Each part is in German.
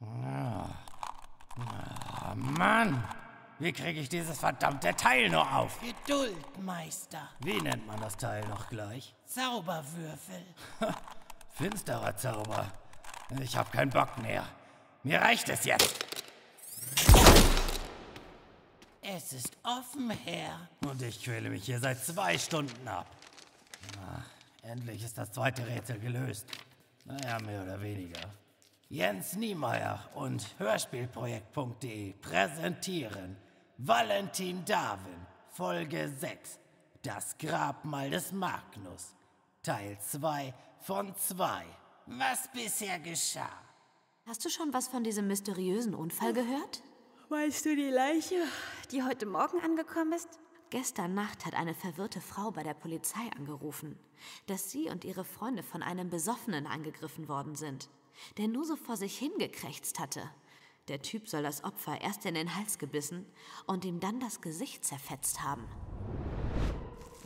Ah, Mann! Wie kriege ich dieses verdammte Teil nur auf? Geduld, Meister. Wie nennt man das Teil noch gleich? Zauberwürfel. Finsterer Zauber. Ich hab keinen Bock mehr. Mir reicht es jetzt. Es ist offen, Herr. Und ich quäle mich hier seit zwei Stunden ab. Na, endlich ist das zweite Rätsel gelöst. Naja, mehr oder weniger. Jens Niemeyer und Hörspielprojekt.de präsentieren Valentin Darwin, Folge 6, Das Grabmal des Magnus, Teil 2 von 2. Was bisher geschah? Hast du schon was von diesem mysteriösen Unfall gehört? Meinst du die Leiche, die heute Morgen angekommen ist? Gestern Nacht hat eine verwirrte Frau bei der Polizei angerufen, dass sie und ihre Freunde von einem Besoffenen angegriffen worden sind, der nur so vor sich hingekrächzt hatte. Der Typ soll das Opfer erst in den Hals gebissen und ihm dann das Gesicht zerfetzt haben.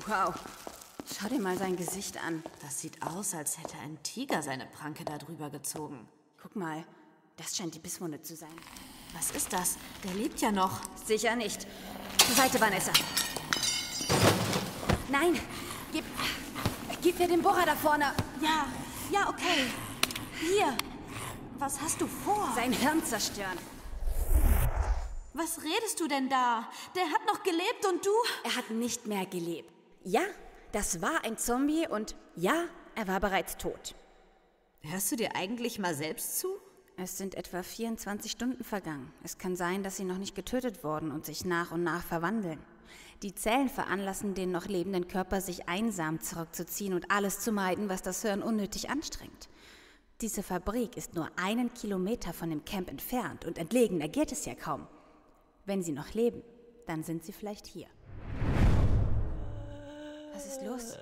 Wow. Schau dir mal sein Gesicht an. Das sieht aus, als hätte ein Tiger seine Pranke darüber gezogen. Guck mal. Das scheint die Bisswunde zu sein. Was ist das? Der lebt ja noch. Sicher nicht. Zur Seite, Vanessa. Nein! Gib. Gib mir den Bohrer da vorne. Ja, ja, okay. Hier. Was hast du vor? Sein Hirn zerstören. Was redest du denn da? Der hat noch gelebt und du? Er hat nicht mehr gelebt. Ja, das war ein Zombie und ja, er war bereits tot. Hörst du dir eigentlich mal selbst zu? Es sind etwa 24 Stunden vergangen. Es kann sein, dass sie noch nicht getötet wurden und sich nach und nach verwandeln. Die Zellen veranlassen den noch lebenden Körper, sich einsam zurückzuziehen und alles zu meiden, was das Hirn unnötig anstrengt. Diese Fabrik ist nur einen Kilometer von dem Camp entfernt und entlegener geht es ja kaum. Wenn sie noch leben, dann sind sie vielleicht hier. Was ist los?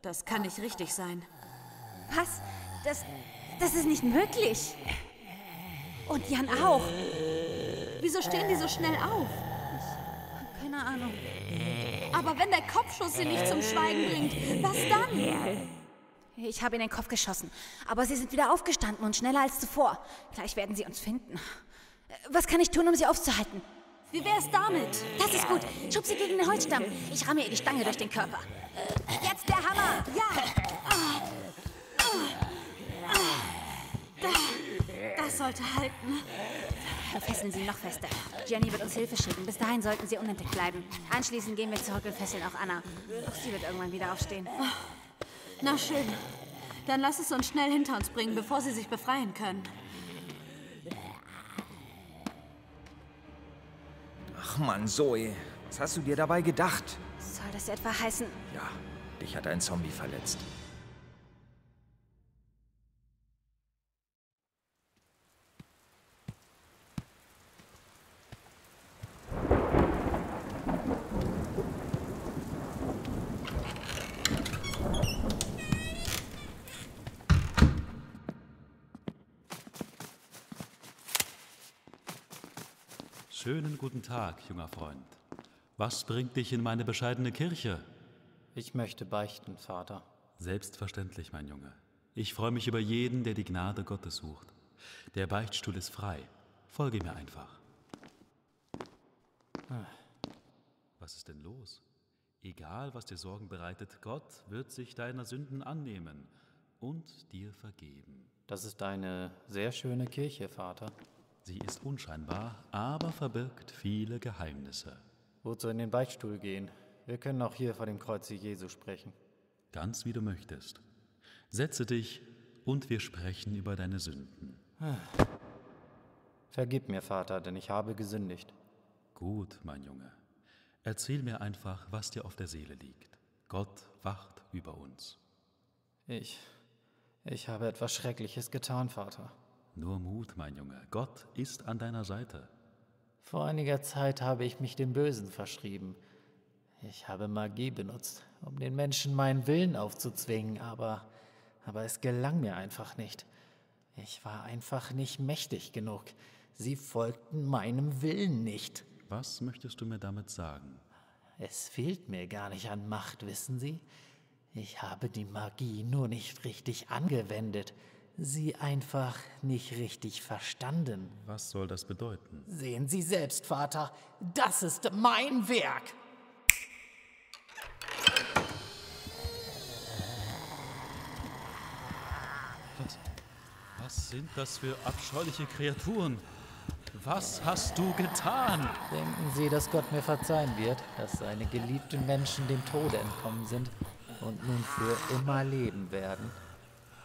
Das kann nicht richtig sein. Was? Das, das ist nicht möglich. Und Jan auch. Wieso stehen die so schnell auf? Keine Ahnung. Aber wenn der Kopfschuss sie nicht zum Schweigen bringt, was dann? Ich habe in den Kopf geschossen. Aber sie sind wieder aufgestanden und schneller als zuvor. Gleich werden sie uns finden. Was kann ich tun, um sie aufzuhalten? Wie wär's damit? Das ist gut. Schub sie gegen den Holzstamm. Ich ramme ihr die Stange durch den Körper. Jetzt der Hammer! Ja! Das sollte halten. Fesseln Sie noch fester. Jenny wird uns Hilfe schicken. Bis dahin sollten Sie unentdeckt bleiben. Anschließend gehen wir zurück und fesseln auch Anna. Auch sie wird irgendwann wieder aufstehen. Na schön. Dann lass es uns schnell hinter uns bringen, bevor sie sich befreien können. Ach Mann, Zoe, was hast du dir dabei gedacht? Soll das etwa heißen? Ja, dich hat ein Zombie verletzt. Schönen guten Tag, junger Freund. Was bringt dich in meine bescheidene Kirche? Ich möchte beichten, Vater. Selbstverständlich, mein Junge. Ich freue mich über jeden, der die Gnade Gottes sucht. Der Beichtstuhl ist frei. Folge mir einfach. Was ist denn los? Egal, was dir Sorgen bereitet, Gott wird sich deiner Sünden annehmen und dir vergeben. Das ist eine sehr schöne Kirche, Vater. Sie ist unscheinbar, aber verbirgt viele Geheimnisse. Wozu in den Beichtstuhl gehen? Wir können auch hier vor dem Kreuze Jesu sprechen. Ganz wie du möchtest. Setze dich und wir sprechen über deine Sünden. Vergib mir, Vater, denn ich habe gesündigt. Gut, mein Junge. Erzähl mir einfach, was dir auf der Seele liegt. Gott wacht über uns. Ich. Ich habe etwas Schreckliches getan, Vater. Nur Mut, mein Junge. Gott ist an deiner Seite. Vor einiger Zeit habe ich mich dem Bösen verschrieben. Ich habe Magie benutzt, um den Menschen meinen Willen aufzuzwingen, aber, aber es gelang mir einfach nicht. Ich war einfach nicht mächtig genug. Sie folgten meinem Willen nicht. Was möchtest du mir damit sagen? Es fehlt mir gar nicht an Macht, wissen Sie? Ich habe die Magie nur nicht richtig angewendet. Sie einfach nicht richtig verstanden. Was soll das bedeuten? Sehen Sie selbst, Vater. Das ist mein Werk. Was, was sind das für abscheuliche Kreaturen? Was hast du getan? Denken Sie, dass Gott mir verzeihen wird, dass seine geliebten Menschen dem Tode entkommen sind und nun für immer leben werden?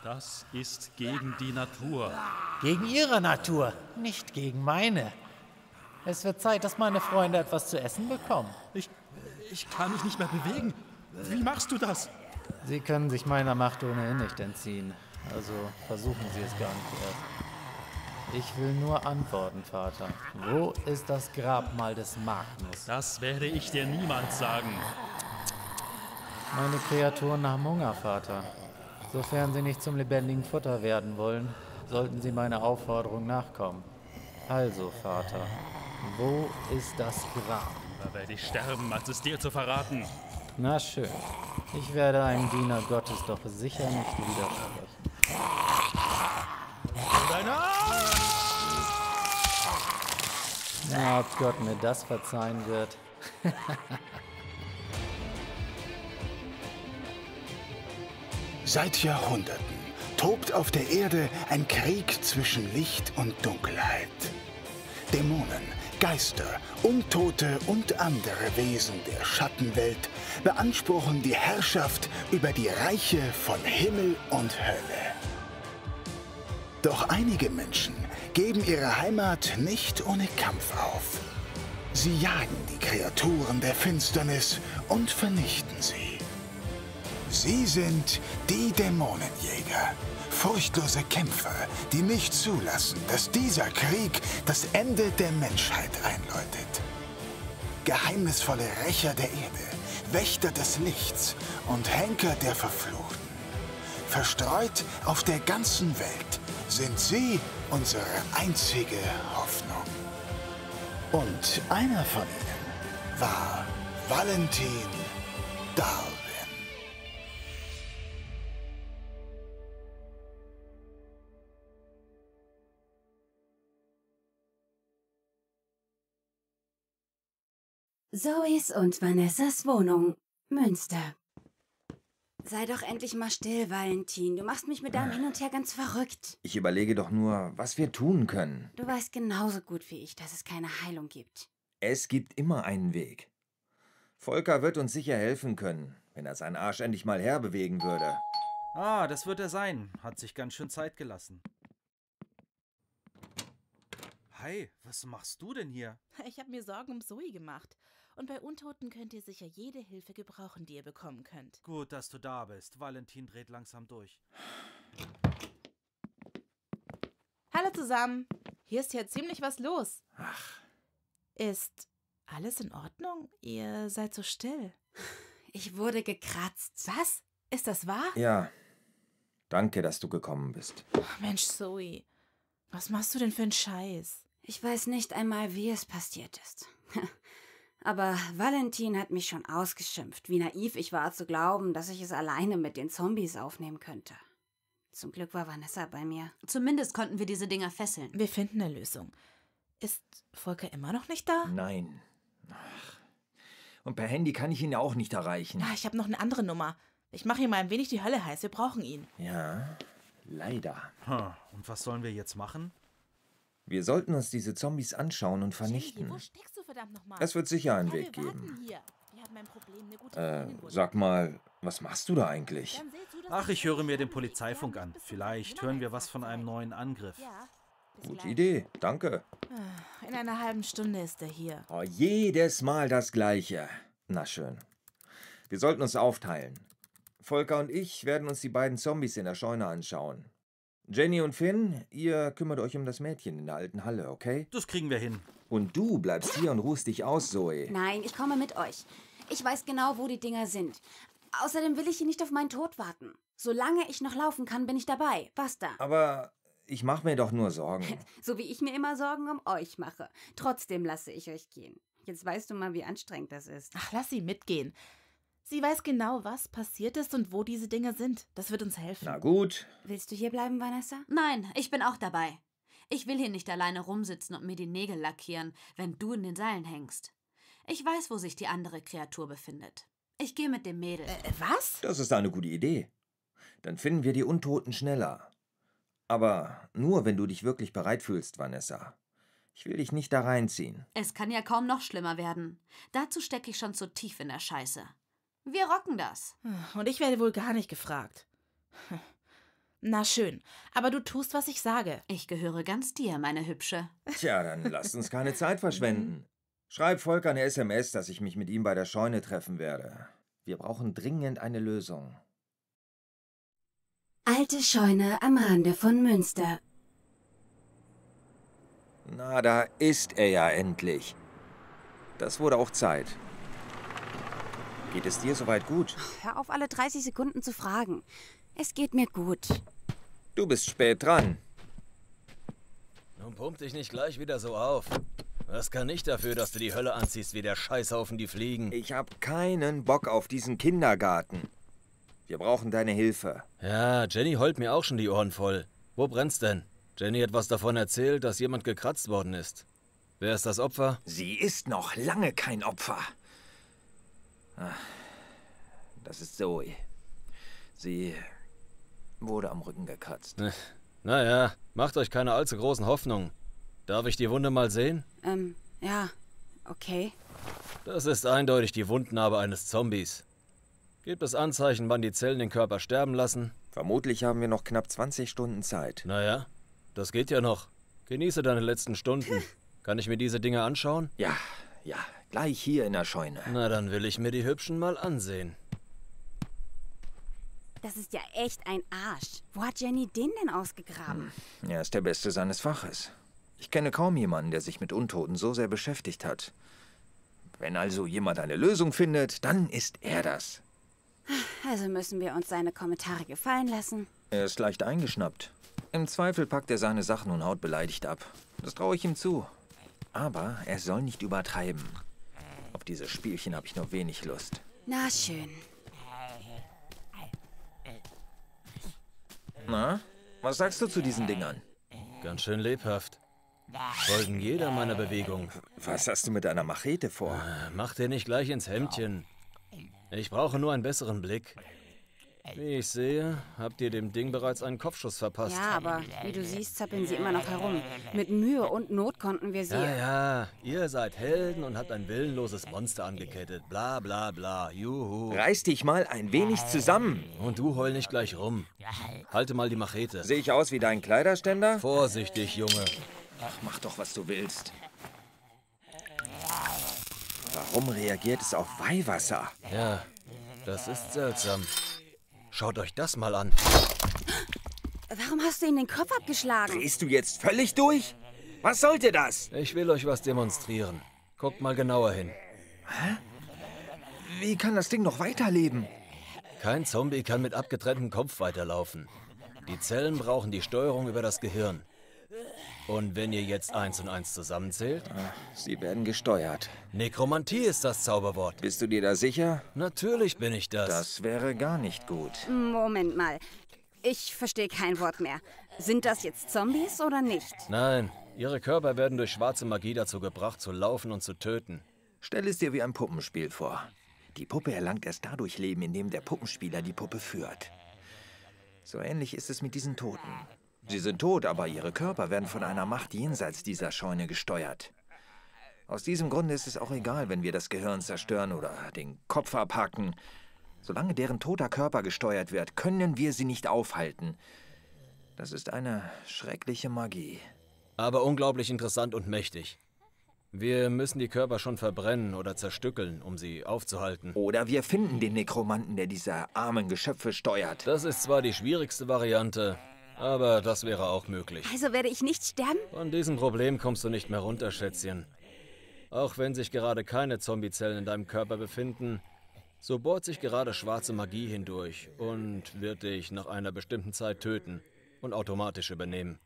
Das ist gegen die Natur. Gegen Ihre Natur, nicht gegen meine. Es wird Zeit, dass meine Freunde etwas zu essen bekommen. Ich, ich kann mich nicht mehr bewegen. Wie machst du das? Sie können sich meiner Macht ohnehin nicht entziehen. Also versuchen Sie es gar nicht erst. Ich will nur antworten, Vater. Wo ist das Grabmal des Magnus? Das werde ich dir niemals sagen. Meine Kreaturen haben Hunger, Vater. Sofern sie nicht zum lebendigen Futter werden wollen, sollten sie meiner Aufforderung nachkommen. Also, Vater, wo ist das Grab? Da werde ich sterben, als es dir zu verraten. Na schön. Ich werde einem Diener Gottes doch sicher nicht widersprechen. Deine Na, ob Gott mir das verzeihen wird. Seit Jahrhunderten tobt auf der Erde ein Krieg zwischen Licht und Dunkelheit. Dämonen, Geister, Untote und andere Wesen der Schattenwelt beanspruchen die Herrschaft über die Reiche von Himmel und Hölle. Doch einige Menschen geben ihre Heimat nicht ohne Kampf auf. Sie jagen die Kreaturen der Finsternis und vernichten sie. Sie sind die Dämonenjäger. Furchtlose Kämpfer, die nicht zulassen, dass dieser Krieg das Ende der Menschheit einläutet. Geheimnisvolle Rächer der Erde, Wächter des Lichts und Henker der Verfluchten. Verstreut auf der ganzen Welt sind sie unsere einzige Hoffnung. Und einer von ihnen war Valentin Darwin. Zoes und Vanessas Wohnung, Münster. Sei doch endlich mal still, Valentin. Du machst mich mit deinem Hin und Her ganz verrückt. Ich überlege doch nur, was wir tun können. Du weißt genauso gut wie ich, dass es keine Heilung gibt. Es gibt immer einen Weg. Volker wird uns sicher helfen können, wenn er seinen Arsch endlich mal herbewegen würde. Ah, das wird er sein. Hat sich ganz schön Zeit gelassen. Hi, was machst du denn hier? Ich habe mir Sorgen um Zoe gemacht. Und bei Untoten könnt ihr sicher jede Hilfe gebrauchen, die ihr bekommen könnt. Gut, dass du da bist. Valentin dreht langsam durch. Hallo zusammen. Hier ist ja ziemlich was los. Ach, Ist alles in Ordnung? Ihr seid so still. Ich wurde gekratzt. Was? Ist das wahr? ja. Danke, dass du gekommen bist. Ach, Mensch, Zoe. Was machst du denn für einen Scheiß? Ich weiß nicht einmal, wie es passiert ist. Aber Valentin hat mich schon ausgeschimpft, wie naiv ich war zu glauben, dass ich es alleine mit den Zombies aufnehmen könnte. Zum Glück war Vanessa bei mir. Zumindest konnten wir diese Dinger fesseln. Wir finden eine Lösung. Ist Volker immer noch nicht da? Nein. Ach. Und per Handy kann ich ihn auch nicht erreichen. Ah, ich habe noch eine andere Nummer. Ich mache ihm mal ein wenig die Hölle heiß. Wir brauchen ihn. Ja, leider. Hm, und was sollen wir jetzt machen? Wir sollten uns diese Zombies anschauen und vernichten. wo steckst? Es wird sicher einen ja, Weg geben. Äh, sag mal, was machst du da eigentlich? Ach, ich höre mir den. Polizeifunk an. Vielleicht hören wir was von einem neuen Angriff. Gute. Idee, danke. In einer halben Stunde ist er hier. Oh, jedes Mal das Gleiche. Na schön. Wir sollten uns aufteilen. Volker und ich werden uns die beiden Zombies in der Scheune anschauen. Jenny und Finn, ihr kümmert euch um das Mädchen in der alten Halle, okay? Das kriegen wir hin. Und du bleibst hier und ruhst dich aus, Zoe. Nein, ich komme mit euch. Ich weiß genau, wo die Dinger sind. Außerdem will ich hier nicht auf meinen Tod warten. Solange ich noch laufen kann, bin ich dabei. Basta. Aber ich mache mir doch nur Sorgen. So wie ich mir immer Sorgen um euch mache. Trotzdem lasse ich euch gehen. Jetzt weißt du mal, wie anstrengend das ist. Ach, lass sie mitgehen. Sie weiß genau, was passiert ist und wo diese Dinge sind. Das wird uns helfen. Na gut. Willst du hier bleiben, Vanessa? Nein, ich bin auch dabei. Ich will hier nicht alleine rumsitzen und mir die Nägel lackieren, wenn du in den Seilen hängst. Ich weiß, wo sich die andere Kreatur befindet. Ich gehe mit dem Mädel. Äh, was? Das ist eine gute Idee. Dann finden wir die Untoten schneller. Aber nur, wenn du dich wirklich bereit fühlst, Vanessa. Ich will dich nicht da reinziehen. Es kann ja kaum noch schlimmer werden. Dazu stecke ich schon zu tief in der Scheiße. Wir rocken das. Und ich werde wohl gar nicht gefragt. Na schön, aber du tust, was ich sage. Ich gehöre ganz dir, meine Hübsche. Tja, dann lasst uns keine Zeit verschwenden. Schreib Volker eine SMS, dass ich mich mit ihm bei der Scheune treffen werde. Wir brauchen dringend eine Lösung. Alte Scheune am Rande von Münster. Na, da ist er ja endlich. Das wurde auch Zeit. Geht es dir soweit gut? Hör auf, alle 30 Sekunden zu fragen. Es geht mir gut. Du bist spät dran. Nun pump dich nicht gleich wieder so auf. Das kann nicht dafür, dass du die Hölle anziehst wie der Scheißhaufen, die fliegen. Ich hab keinen Bock auf diesen Kindergarten. Wir brauchen deine Hilfe. Ja, Jenny heult mir auch schon die Ohren voll. Wo brennt's denn? Jenny hat was davon erzählt, dass jemand gekratzt worden ist. Wer ist das Opfer? Sie ist noch lange kein Opfer. Ach, das ist Zoe. Sie wurde am Rücken gekratzt. Äh, Naja, macht euch keine allzu großen Hoffnungen. Darf ich die Wunde mal sehen? Ähm, ja, okay. Das ist eindeutig die Wundnarbe eines Zombies. Gibt es Anzeichen, wann die Zellen den Körper sterben lassen? Vermutlich haben wir noch knapp 20 Stunden Zeit. Naja, das geht ja noch. Genieße deine letzten Stunden. Kann ich mir diese Dinge anschauen? Ja, ja, gleich hier in der Scheune. Na, dann will ich mir die Hübschen mal ansehen. Das ist ja echt ein Arsch. Wo hat Jenny den denn ausgegraben? Er ist der Beste seines Faches. Ich kenne kaum jemanden, der sich mit Untoten so sehr beschäftigt hat. Wenn also jemand eine Lösung findet, dann ist er das. Also müssen wir uns seine Kommentare gefallen lassen. Er ist leicht eingeschnappt. Im Zweifel packt er seine Sachen und haut beleidigt ab. Das traue ich ihm zu. Aber er soll nicht übertreiben. Auf diese Spielchen habe ich nur wenig Lust. Na schön. Na, was sagst du zu diesen Dingern? Ganz schön lebhaft. Folgen jeder meiner Bewegung. Was hast du mit deiner Machete vor? Mach dir nicht gleich ins Hemdchen. Ich brauche nur einen besseren Blick. Wie ich sehe, habt ihr dem Ding bereits einen Kopfschuss verpasst. Ja, aber wie du siehst, zappeln sie immer noch herum. Mit Mühe und Not konnten wir sie. Ja, ja, ihr seid Helden und habt ein willenloses Monster angekettet. Bla bla bla, juhu. Reiß dich mal ein wenig zusammen. Und du heul nicht gleich rum. Halte mal die Machete. Sehe ich aus wie dein Kleiderständer? Vorsichtig, Junge. Ach, mach doch, was du willst. Warum reagiert es auf Weihwasser? Ja, das ist seltsam. Schaut euch das mal an. Warum hast du ihm den Kopf abgeschlagen? Drehst du jetzt völlig durch? Was sollte das? Ich will euch was demonstrieren. Guckt mal genauer hin. Wie kann das Ding noch weiterleben? Kein Zombie kann mit abgetrenntem Kopf weiterlaufen. Die Zellen brauchen die Steuerung über das Gehirn. Und wenn ihr jetzt eins und eins zusammenzählt? Sie werden gesteuert. Nekromantie ist das Zauberwort. Bist du dir da sicher? Natürlich bin ich das. Das wäre gar nicht gut. Moment mal. Ich verstehe kein Wort mehr. Sind das jetzt Zombies oder nicht? Nein, ihre Körper werden durch schwarze Magie dazu gebracht, zu laufen und zu töten. Stell es dir wie ein Puppenspiel vor. Die Puppe erlangt erst dadurch Leben, indem der Puppenspieler die Puppe führt. So ähnlich ist es mit diesen Toten. Sie sind tot, aber ihre Körper werden von einer Macht jenseits dieser Scheune gesteuert. Aus diesem Grunde ist es auch egal, wenn wir das Gehirn zerstören oder den Kopf abhacken. Solange deren toter Körper gesteuert wird, können wir sie nicht aufhalten. Das ist eine schreckliche Magie. Aber unglaublich interessant und mächtig. Wir müssen die Körper schon verbrennen oder zerstückeln, um sie aufzuhalten. Oder wir finden den Nekromanten, der diese armen Geschöpfe steuert. Das ist zwar die schwierigste Variante, aber das wäre auch möglich. Also werde ich nicht sterben? Von diesem Problem kommst du nicht mehr runter, Schätzchen. Auch wenn sich gerade keine Zombiezellen in deinem Körper befinden, so bohrt sich gerade schwarze Magie hindurch und wird dich nach einer bestimmten Zeit töten und automatisch übernehmen.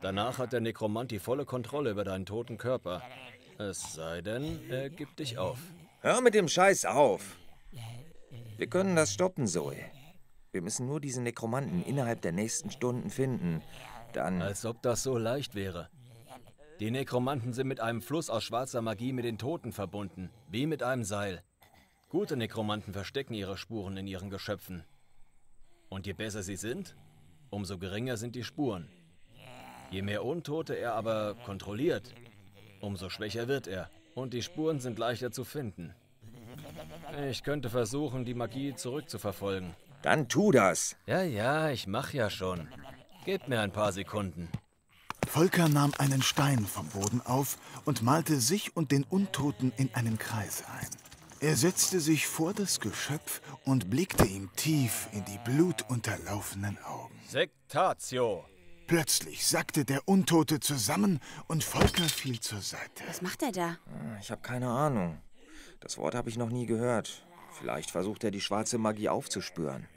Danach hat der Nekromant die volle Kontrolle über deinen toten Körper. Es sei denn, er gibt dich auf. Hör mit dem Scheiß auf. Wir können das stoppen, Zoe. Wir müssen nur diesen Nekromanten innerhalb der nächsten Stunden finden. Dann. Als ob das so leicht wäre. Die Nekromanten sind mit einem Fluss aus schwarzer Magie mit den Toten verbunden, wie mit einem Seil. Gute Nekromanten verstecken ihre Spuren in ihren Geschöpfen. Und je besser sie sind, umso geringer sind die Spuren. Je mehr Untote er aber kontrolliert, umso schwächer wird er. Und die Spuren sind leichter zu finden. Ich könnte versuchen, die Magie zurückzuverfolgen. Dann tu das. Ja, ja, ich mach ja schon. Gib mir ein paar Sekunden. Volker nahm einen Stein vom Boden auf und malte sich und den Untoten in einen Kreis ein. Er setzte sich vor das Geschöpf und blickte ihm tief in die blutunterlaufenen Augen. Sektatio. Plötzlich sackte der Untote zusammen und Volker fiel zur Seite. Was macht er da? Ah, ich habe keine Ahnung. Das Wort habe ich noch nie gehört. Vielleicht versucht er die schwarze Magie aufzuspüren.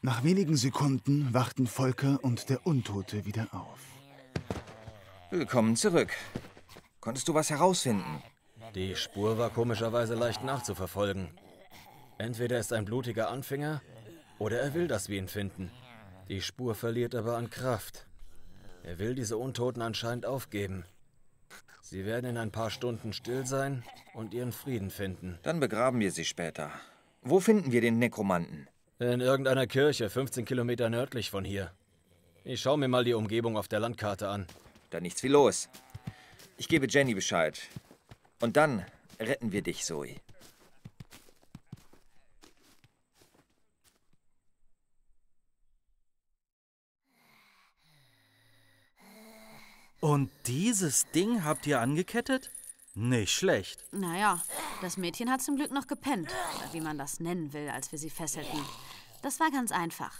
Nach wenigen Sekunden wachten Volker und der Untote wieder auf. Willkommen zurück. Konntest du was herausfinden? Die Spur war komischerweise leicht nachzuverfolgen. Entweder ist ein blutiger Anfänger oder er will, dass wir ihn finden. Die Spur verliert aber an Kraft. Er will diese Untoten anscheinend aufgeben. Sie werden in ein paar Stunden still sein und ihren Frieden finden. Dann begraben wir sie später. Wo finden wir den Nekromanten? In irgendeiner Kirche, 15 Kilometer nördlich von hier. Ich schaue mir mal die Umgebung auf der Landkarte an. Da nichts wie los. Ich gebe Jenny Bescheid. Und dann retten wir dich, Zoe. Und dieses Ding habt ihr angekettet? Nicht schlecht. Naja, das Mädchen hat zum Glück noch gepennt. Oder wie man das nennen will, als wir sie fesselten. Das war ganz einfach.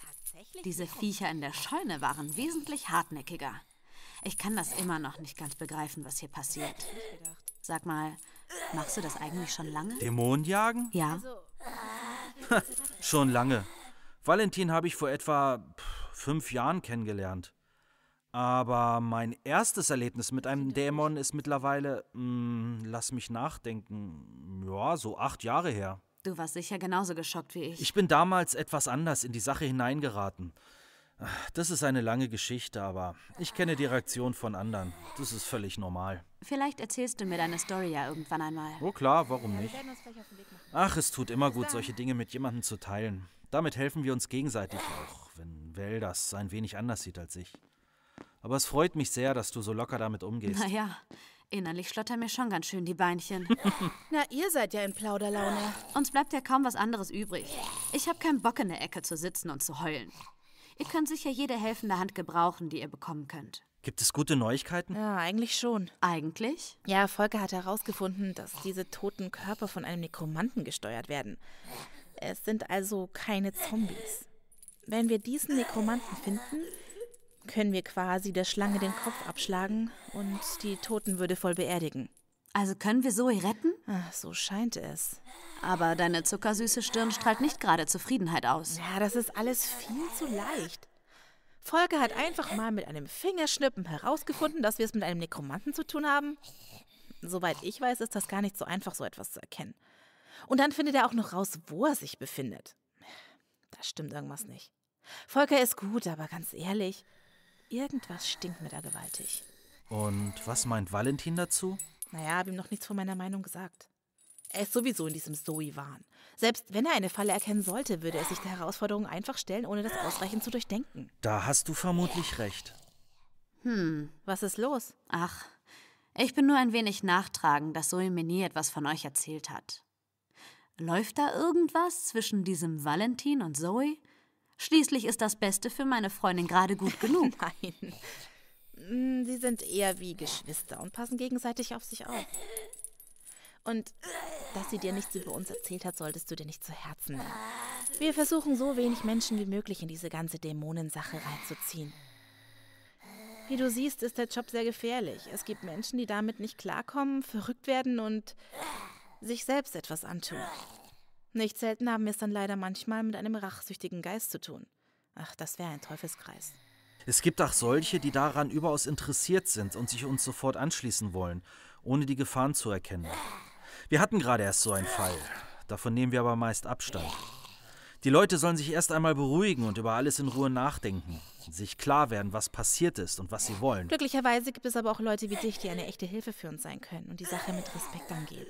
Diese Viecher in der Scheune waren wesentlich hartnäckiger. Ich kann das immer noch nicht ganz begreifen, was hier passiert. Sag mal, machst du das eigentlich schon lange? Dämonen jagen? Ja. Schon lange. Valentin habe ich vor etwa fünf Jahren kennengelernt. Aber mein erstes Erlebnis mit einem Dämon ist mittlerweile, mh, lass mich nachdenken, ja, so acht Jahre her. Du warst sicher genauso geschockt wie ich. Ich bin damals etwas anders in die Sache hineingeraten. Das ist eine lange Geschichte, aber ich kenne die Reaktion von anderen. Das ist völlig normal. Vielleicht erzählst du mir deine Story ja irgendwann einmal. Oh klar, warum nicht? Ach, es tut immer gut, solche Dinge mit jemandem zu teilen. Damit helfen wir uns gegenseitig auch, wenn Vel das ein wenig anders sieht als ich. Aber es freut mich sehr, dass du so locker damit umgehst. Naja, innerlich schlottern mir schon ganz schön die Beinchen. Na, ihr seid ja in Plauderlaune. Uns bleibt ja kaum was anderes übrig. Ich habe keinen Bock in der Ecke zu sitzen und zu heulen. Ihr könnt sicher jede helfende Hand gebrauchen, die ihr bekommen könnt. Gibt es gute Neuigkeiten? Ja, eigentlich schon. Eigentlich? Ja, Volker hat herausgefunden, dass diese toten Körper von einem Nekromanten gesteuert werden. Es sind also keine Zombies. Wenn wir diesen Nekromanten finden, können wir quasi der Schlange den Kopf abschlagen und die Toten würdevoll beerdigen. Also können wir Zoe retten? Ach, so scheint es. Aber deine zuckersüße Stirn strahlt nicht gerade Zufriedenheit aus. Ja, das ist alles viel zu leicht. Volker hat einfach mal mit einem Fingerschnippen herausgefunden, dass wir es mit einem Nekromanten zu tun haben. Soweit ich weiß, ist das gar nicht so einfach, so etwas zu erkennen. Und dann findet er auch noch raus, wo er sich befindet. Da stimmt irgendwas nicht. Volker ist gut, aber ganz ehrlich, irgendwas stinkt mir da gewaltig. Und was meint Valentin dazu? Naja, habe ihm noch nichts von meiner Meinung gesagt. Er ist sowieso in diesem Zoe-Wahn. Selbst wenn er eine Falle erkennen sollte, würde er sich der Herausforderung einfach stellen, ohne das ausreichend zu durchdenken. Da hast du vermutlich recht. Hm, Was ist los? ach, ich bin nur ein wenig nachtragend, dass Zoe mir nie etwas von euch erzählt hat. Läuft da irgendwas zwischen diesem Valentin und Zoe? Schließlich ist das Beste für meine Freundin gerade gut genug. Nein. Mm, Sie sind eher wie Geschwister und passen gegenseitig auf sich auf. Und dass sie dir nichts über uns erzählt hat, solltest du dir nicht zu Herzen nehmen. Wir versuchen so wenig Menschen wie möglich in diese ganze Dämonensache reinzuziehen. Wie du siehst, ist der Job sehr gefährlich. Es gibt Menschen, die damit nicht klarkommen, verrückt werden und sich selbst etwas antun. Nicht selten haben wir es dann leider manchmal mit einem rachsüchtigen Geist zu tun. Ach, das wäre ein Teufelskreis. Es gibt auch solche, die daran überaus interessiert sind und sich uns sofort anschließen wollen, ohne die Gefahren zu erkennen. Wir hatten gerade erst so einen Fall. Davon nehmen wir aber meist Abstand. Die Leute sollen sich erst einmal beruhigen und über alles in Ruhe nachdenken. Sich klar werden, was passiert ist und was sie wollen. Glücklicherweise gibt es aber auch Leute wie dich, die eine echte Hilfe für uns sein können und die Sache mit Respekt angehen.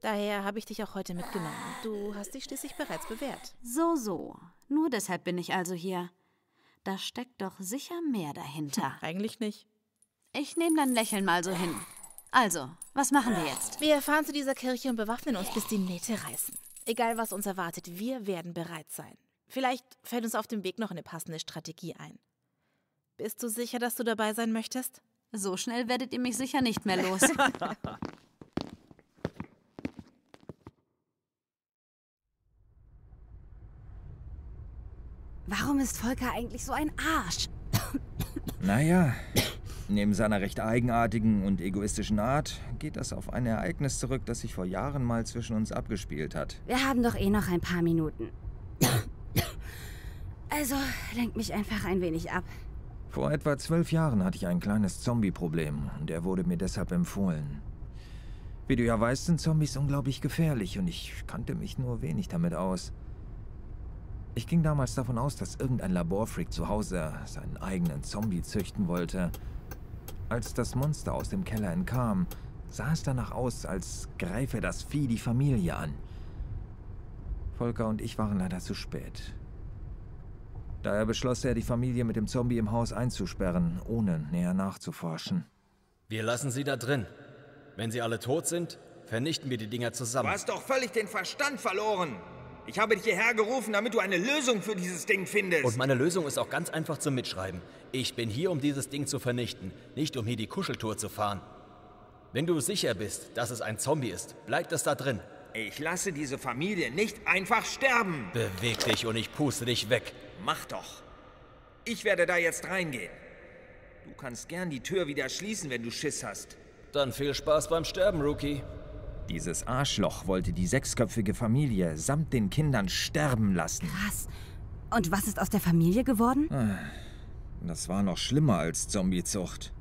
Daher habe ich dich auch heute mitgenommen. Du hast dich schließlich bereits bewährt. So, so. Nur deshalb bin ich also hier. Da steckt doch sicher mehr dahinter. Eigentlich nicht. Ich nehme dein Lächeln mal so hin. Also, was machen wir jetzt? Wir fahren zu dieser Kirche und bewaffnen uns, bis die Nähte reißen. Egal, was uns erwartet, wir werden bereit sein. Vielleicht fällt uns auf dem Weg noch eine passende Strategie ein. Bist du sicher, dass du dabei sein möchtest? So schnell werdet ihr mich sicher nicht mehr los. Warum ist Volker eigentlich so ein Arsch? Naja, neben seiner recht eigenartigen und egoistischen Art geht das auf ein Ereignis zurück, das sich vor Jahren mal zwischen uns abgespielt hat. Wir haben doch eh noch ein paar Minuten. Also, lenk mich einfach ein wenig ab. Vor etwa zwölf Jahren hatte ich ein kleines Zombie-Problem und er wurde mir deshalb empfohlen. Wie du ja weißt, sind Zombies unglaublich gefährlich und ich kannte mich nur wenig damit aus. Ich ging damals davon aus, dass irgendein Laborfreak zu Hause seinen eigenen Zombie züchten wollte. Als das Monster aus dem Keller entkam, sah es danach aus, als greife das Vieh die Familie an. Volker und ich waren leider zu spät. Daher beschloss er, die Familie mit dem Zombie im Haus einzusperren, ohne näher nachzuforschen. Wir lassen sie da drin. Wenn sie alle tot sind, vernichten wir die Dinger zusammen. Du hast doch völlig den Verstand verloren. Ich habe dich hierher gerufen, damit du eine Lösung für dieses Ding findest. Und meine Lösung ist auch ganz einfach zum Mitschreiben. Ich bin hier, um dieses Ding zu vernichten, nicht um hier die Kuscheltour zu fahren. Wenn du sicher bist, dass es ein Zombie ist, bleibt es da drin. Ich lasse diese Familie nicht einfach sterben. Beweg dich und ich puste dich weg. Mach doch. Ich werde da jetzt reingehen. Du kannst gern die Tür wieder schließen, wenn du Schiss hast. Dann viel Spaß beim Sterben, Rookie. Dieses Arschloch wollte die sechsköpfige Familie samt den Kindern sterben lassen. Krass. Und was ist aus der Familie geworden? Das war noch schlimmer als Zombiezucht.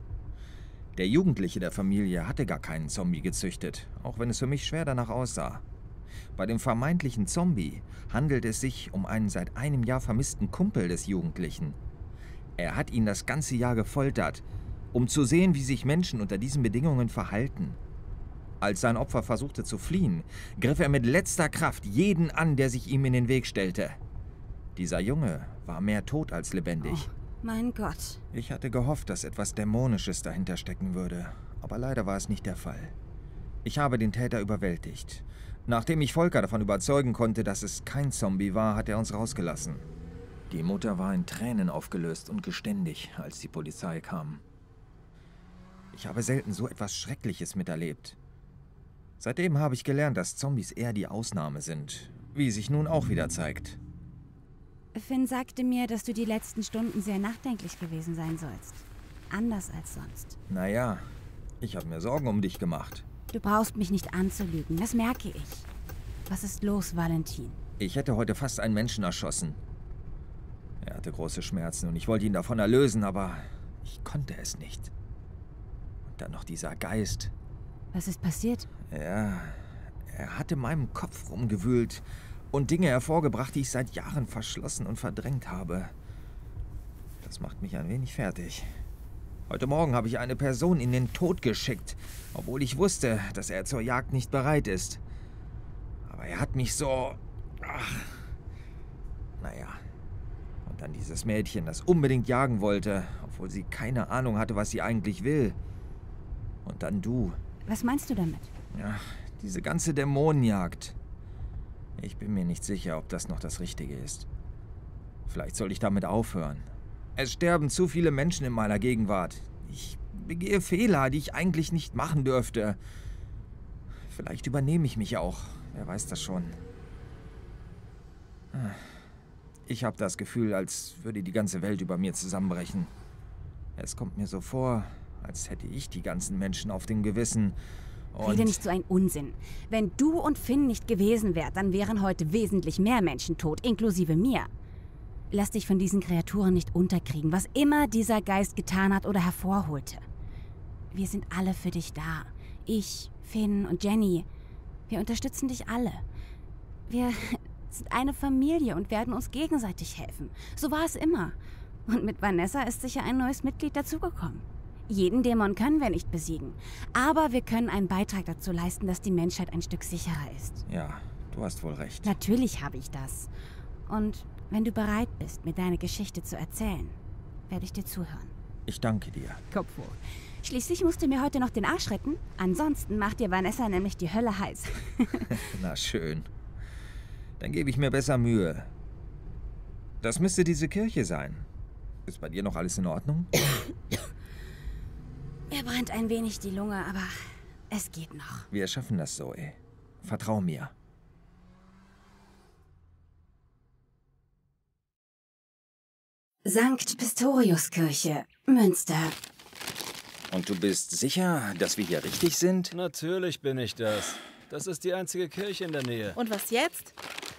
Der Jugendliche der Familie hatte gar keinen Zombie gezüchtet, auch wenn es für mich schwer danach aussah. Bei dem vermeintlichen Zombie handelt es sich um einen seit einem Jahr vermissten Kumpel des Jugendlichen. Er hat ihn das ganze Jahr gefoltert, um zu sehen, wie sich Menschen unter diesen Bedingungen verhalten. Als sein Opfer versuchte zu fliehen, griff er mit letzter Kraft jeden an, der sich ihm in den Weg stellte. Dieser Junge war mehr tot als lebendig. Mein Gott. Ich hatte gehofft, dass etwas Dämonisches dahinter stecken würde, aber leider war es nicht der Fall. Ich habe den Täter überwältigt. Nachdem ich Volker davon überzeugen konnte, dass es kein Zombie war, hat er uns rausgelassen. Die Mutter war in Tränen aufgelöst und geständig, als die Polizei kam. Ich habe selten so etwas Schreckliches miterlebt. Seitdem habe ich gelernt, dass Zombies eher die Ausnahme sind, wie sich nun auch wieder zeigt. Finn sagte mir, dass du die letzten Stunden sehr nachdenklich gewesen sein sollst. Anders als sonst. Naja, ich habe mir Sorgen um dich gemacht. Du brauchst mich nicht anzulügen, das merke ich. Was ist los, Valentin? Ich hätte heute fast einen Menschen erschossen. Er hatte große Schmerzen und ich wollte ihn davon erlösen, aber ich konnte es nicht. Und dann noch dieser Geist. Was ist passiert? Ja, er hat in meinem Kopf rumgewühlt und Dinge hervorgebracht, die ich seit Jahren verschlossen und verdrängt habe. Das macht mich ein wenig fertig. Heute Morgen habe ich eine Person in den Tod geschickt, obwohl ich wusste, dass er zur Jagd nicht bereit ist. Aber er hat mich so... Ach. Naja. Und dann dieses Mädchen, das unbedingt jagen wollte, obwohl sie keine Ahnung hatte, was sie eigentlich will. Und dann du. Was meinst du damit? Ja, diese ganze Dämonenjagd. Ich bin mir nicht sicher, ob das noch das Richtige ist. Vielleicht soll ich damit aufhören. Es sterben zu viele Menschen in meiner Gegenwart. Ich begehe Fehler, die ich eigentlich nicht machen dürfte. Vielleicht übernehme ich mich auch. Wer weiß das schon. Ich habe das Gefühl, als würde die ganze Welt über mir zusammenbrechen. Es kommt mir so vor, als hätte ich die ganzen Menschen auf dem Gewissen. Und Rede nicht so ein Unsinn. Wenn du und Finn nicht gewesen wärt, dann wären heute wesentlich mehr Menschen tot, inklusive mir. Lass dich von diesen Kreaturen nicht unterkriegen, was immer dieser Geist getan hat oder hervorholte. Wir sind alle für dich da. Ich, Finn und Jenny. Wir unterstützen dich alle. Wir sind eine Familie und werden uns gegenseitig helfen. So war es immer. Und mit Vanessa ist sicher ein neues Mitglied dazugekommen. Jeden Dämon können wir nicht besiegen. Aber wir können einen Beitrag dazu leisten, dass die Menschheit ein Stück sicherer ist. Ja, du hast wohl recht. Natürlich habe ich das. Und wenn du bereit bist, mir deine Geschichte zu erzählen, werde ich dir zuhören. Ich danke dir. Kopf hoch. Schließlich musst du mir heute noch den Arsch retten. Ansonsten macht dir Vanessa nämlich die Hölle heiß. Na schön. Dann gebe ich mir besser Mühe. Das müsste diese Kirche sein. Ist bei dir noch alles in Ordnung? Mir brennt ein wenig die Lunge, aber es geht noch. Wir schaffen das, Zoe. Vertrau mir. Sankt Pistoriuskirche, Münster. Und du bist sicher, dass wir hier richtig sind? Natürlich bin ich das. Das ist die einzige Kirche in der Nähe. Und was jetzt?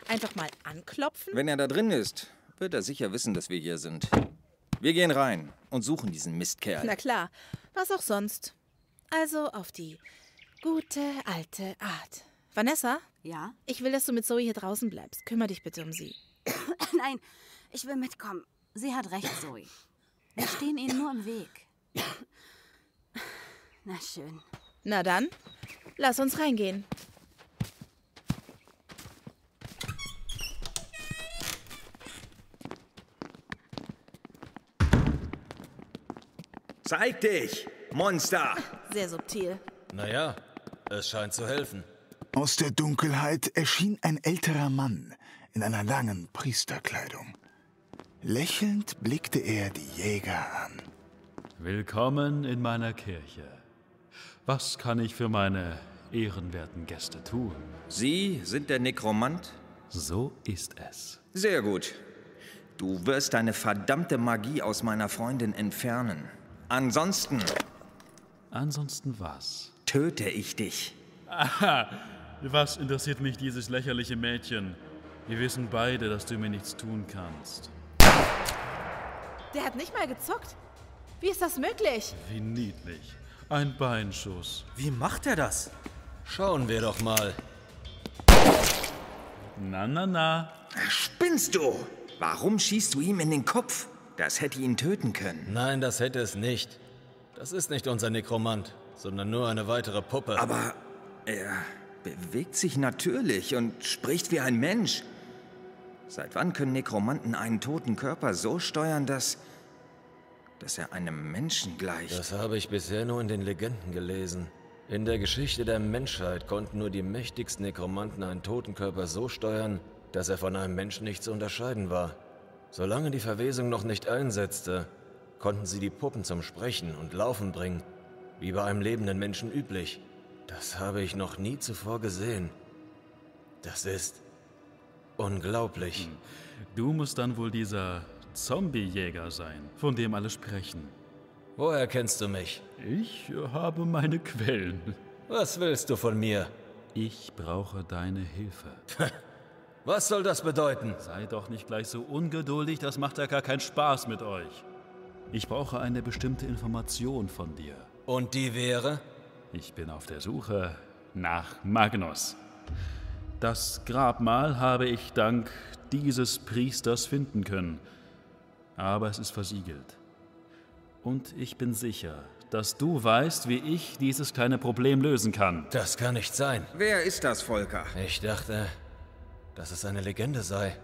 Einfach mal anklopfen? Wenn er da drin ist, wird er sicher wissen, dass wir hier sind. Wir gehen rein und suchen diesen Mistkerl. Na klar, was auch sonst. Also auf die gute alte Art. Vanessa? Ja? Ich will, dass du mit Zoe hier draußen bleibst. Kümmer dich bitte um sie. Nein, ich will mitkommen. Sie hat recht, Zoe. Wir stehen ihnen nur im Weg. Na schön. Na dann, lass uns reingehen. Zeig dich, Monster! Sehr subtil. Naja, es scheint zu helfen. Aus der Dunkelheit erschien ein älterer Mann in einer langen Priesterkleidung. Lächelnd blickte er die Jäger an. Willkommen in meiner Kirche. Was kann ich für meine ehrenwerten Gäste tun? Sie sind der Nekromant? So ist es. Sehr gut. Du wirst deine verdammte Magie aus meiner Freundin entfernen. Ansonsten Ansonsten was? töte ich dich. Aha, was interessiert mich dieses lächerliche Mädchen? Wir wissen beide, dass du mir nichts tun kannst. Der hat nicht mal gezuckt. Wie ist das möglich? Wie niedlich. Ein Beinschuss. Wie macht er das? Schauen wir doch mal. Na, na, na. Spinnst du? Warum schießt du ihm in den Kopf? Das hätte ihn töten können. Nein, das hätte es nicht. Das ist nicht unser Nekromant, sondern nur eine weitere Puppe. Aber er bewegt sich natürlich und spricht wie ein Mensch. Seit wann können Nekromanten einen toten Körper so steuern, dass. dass er einem Menschen gleicht? Das habe ich bisher nur in den Legenden gelesen. In der Geschichte der Menschheit konnten nur die mächtigsten Nekromanten einen toten Körper so steuern, dass er von einem Menschen nicht zu unterscheiden war. Solange die Verwesung noch nicht einsetzte, konnten sie die Puppen zum Sprechen und Laufen bringen, wie bei einem lebenden Menschen üblich. Das habe ich noch nie zuvor gesehen. Das ist unglaublich. Du musst dann wohl dieser Zombie-Jäger sein, von dem alle sprechen. Woher kennst du mich? Ich habe meine Quellen. Was willst du von mir? Ich brauche deine Hilfe. Was soll das bedeuten? Sei doch nicht gleich so ungeduldig, das macht ja gar keinen Spaß mit euch. Ich brauche eine bestimmte Information von dir. Und die wäre? Ich bin auf der Suche nach Magnus. Das Grabmal habe ich dank dieses Priesters finden können, aber es ist versiegelt. Und ich bin sicher, dass du weißt, wie ich dieses kleine Problem lösen kann. Das kann nicht sein. Wer ist das, Volker? Ich dachte, dass es eine Legende sei.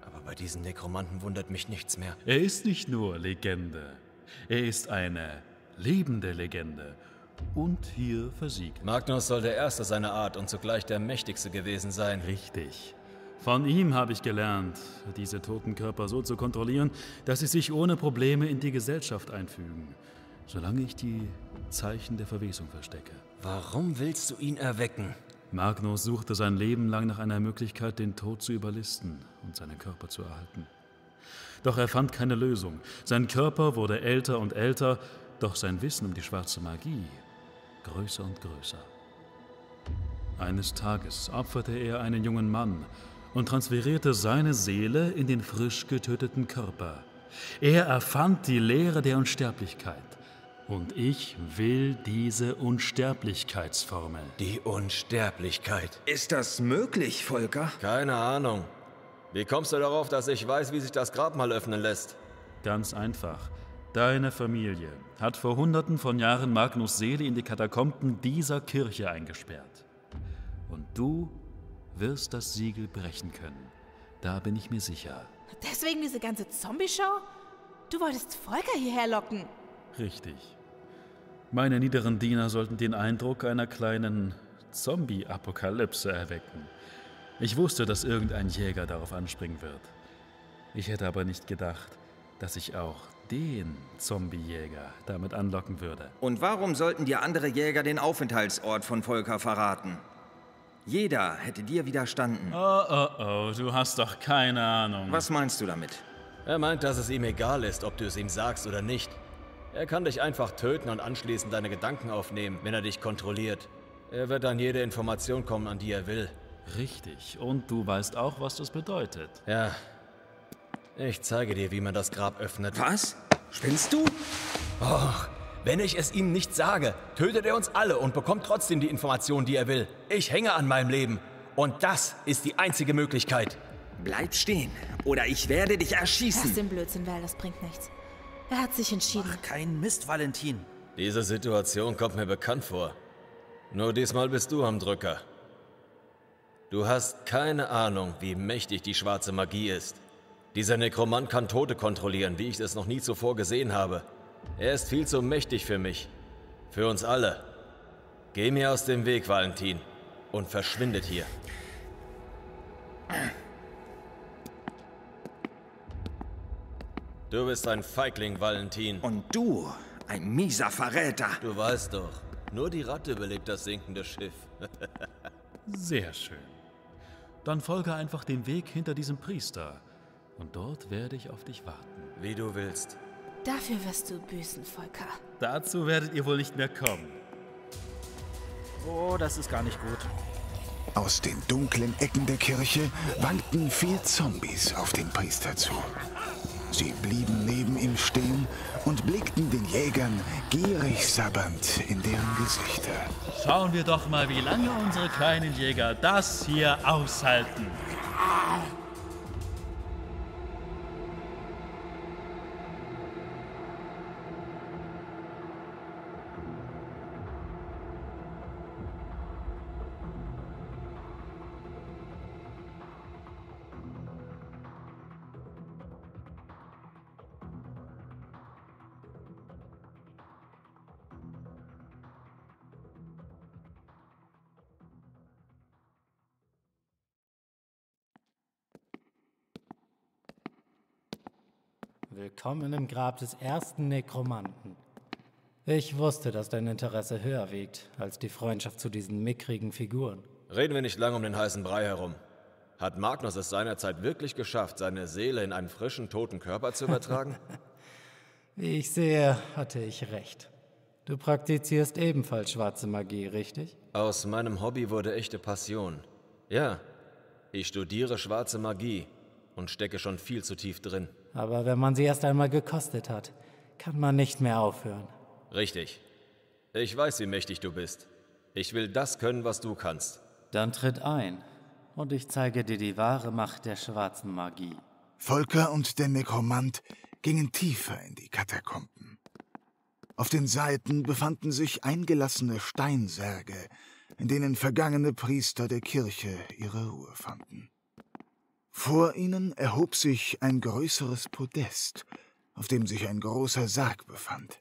Aber bei diesen Nekromanten wundert mich nichts mehr. Er ist nicht nur Legende, er ist eine lebende Legende und hier versiegt. Magnus soll der Erste seiner Art und zugleich der Mächtigste gewesen sein. Richtig. Von ihm habe ich gelernt, diese toten Körper so zu kontrollieren, dass sie sich ohne Probleme in die Gesellschaft einfügen, solange ich die Zeichen der Verwesung verstecke. Warum willst du ihn erwecken? Magnus suchte sein Leben lang nach einer Möglichkeit, den Tod zu überlisten und seinen Körper zu erhalten. Doch er fand keine Lösung. Sein Körper wurde älter und älter, doch sein Wissen um die schwarze Magie größer und größer. Eines Tages opferte er einen jungen Mann und transferierte seine Seele in den frisch getöteten Körper. Er erfand die Lehre der Unsterblichkeit, Und ich will diese Unsterblichkeitsformel. Die Unsterblichkeit. Ist das möglich, Volker? Keine Ahnung. Wie kommst du darauf, dass ich weiß, wie sich das Grab mal öffnen lässt? Ganz einfach. Deine Familie hat vor hunderten von Jahren Magnus Seele in die Katakomben dieser Kirche eingesperrt. Und du wirst das Siegel brechen können. Da bin ich mir sicher. Deswegen diese ganze Zombie-Show? Du wolltest Volker hierher locken. Richtig. Meine niederen Diener sollten den Eindruck einer kleinen Zombie-Apokalypse erwecken. Ich wusste, dass irgendein Jäger darauf anspringen wird. Ich hätte aber nicht gedacht, dass ich auch den Zombie-Jäger damit anlocken würde. Und warum sollten dir andere Jäger den Aufenthaltsort von Volker verraten? Jeder hätte dir widerstanden. Oh, oh, oh, du hast doch keine Ahnung. Was meinst du damit? Er meint, dass es ihm egal ist, ob du es ihm sagst oder nicht. Er kann dich einfach töten und anschließend deine Gedanken aufnehmen, wenn er dich kontrolliert. Er wird an jede Information kommen, an die er will. Richtig. Und du weißt auch, was das bedeutet. Ja. Ich zeige dir, wie man das Grab öffnet. Was? Spinnst du? Och, wenn ich es ihm nicht sage, tötet er uns alle und bekommt trotzdem die Information, die er will. Ich hänge an meinem Leben. Und das ist die einzige Möglichkeit. Bleib stehen, oder ich werde dich Lass erschießen. den Blödsinn, Val, das bringt nichts. Er hat sich entschieden. Ach, kein Mist, Valentin. Diese Situation kommt mir bekannt vor. Nur diesmal bist du am Drücker. Du hast keine Ahnung, wie mächtig die schwarze Magie ist. Dieser Nekromant kann Tote kontrollieren, wie ich es noch nie zuvor gesehen habe. Er ist viel zu mächtig für mich. Für uns alle. Geh mir aus dem Weg, Valentin. Und verschwindet hier. Du bist ein Feigling, Valentin. Und du, ein mieser Verräter. Du weißt doch, nur die Ratte überlebt das sinkende Schiff. Sehr schön. Dann folge einfach dem Weg hinter diesem Priester. Und dort werde ich auf dich warten. Wie du willst. Dafür wirst du büßen, Volker. Dazu werdet ihr wohl nicht mehr kommen. Oh, das ist gar nicht gut. Aus den dunklen Ecken der Kirche wankten vier Zombies auf den Priester zu. Sie blieben neben ihm stehen und blickten den Jägern gierig sabbernd in deren Gesichter. Schauen wir doch mal, wie lange unsere kleinen Jäger das hier aushalten. Willkommen im Grab des ersten Nekromanten. Ich wusste, dass dein Interesse höher wiegt als die Freundschaft zu diesen mickrigen Figuren. Reden wir nicht lange um den heißen Brei herum. Hat Magnus es seinerzeit wirklich geschafft, seine Seele in einen frischen, toten Körper zu übertragen? Wie ich sehe, hatte ich recht. Du praktizierst ebenfalls schwarze Magie, richtig? Aus meinem Hobby wurde echte Passion. Ja, ich studiere schwarze Magie und stecke schon viel zu tief drin. Aber wenn man sie erst einmal gekostet hat, kann man nicht mehr aufhören. Richtig. Ich weiß, wie mächtig du bist. Ich will das können, was du kannst. Dann tritt ein und ich zeige dir die wahre Macht der schwarzen Magie. Volker und der Nekromant gingen tiefer in die Katakomben. Auf den Seiten befanden sich eingelassene Steinsärge, in denen vergangene Priester der Kirche ihre Ruhe fanden. Vor ihnen erhob sich ein größeres Podest, auf dem sich ein großer Sarg befand.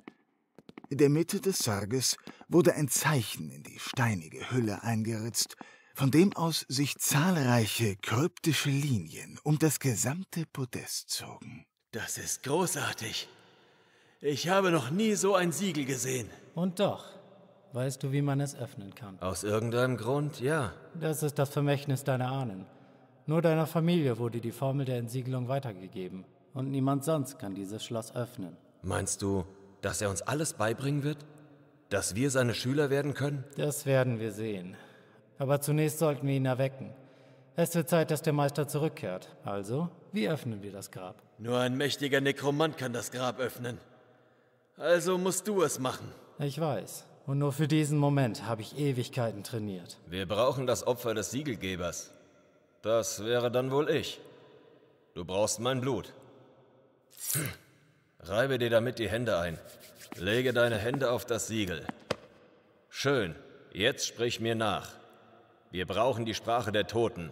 In der Mitte des Sarges wurde ein Zeichen in die steinige Hülle eingeritzt, von dem aus sich zahlreiche kryptische Linien um das gesamte Podest zogen. Das ist großartig. Ich habe noch nie so ein Siegel gesehen. Und doch, weißt du, wie man es öffnen kann? Aus irgendeinem Grund, ja. Das ist das Vermächtnis deiner Ahnen. Nur deiner Familie wurde die Formel der Entsiegelung weitergegeben. Und niemand sonst kann dieses Schloss öffnen. Meinst du, dass er uns alles beibringen wird? Dass wir seine Schüler werden können? Das werden wir sehen. Aber zunächst sollten wir ihn erwecken. Es wird Zeit, dass der Meister zurückkehrt. Also, wie öffnen wir das Grab? Nur ein mächtiger Nekromant kann das Grab öffnen. Also musst du es machen. Ich weiß. Und nur für diesen Moment habe ich Ewigkeiten trainiert. Wir brauchen das Opfer des Siegelgebers. Das wäre dann wohl ich. Du brauchst mein Blut. Hm. Reibe dir damit die Hände ein. Lege deine Hände auf das Siegel. Schön. Jetzt sprich mir nach. Wir brauchen die Sprache der Toten.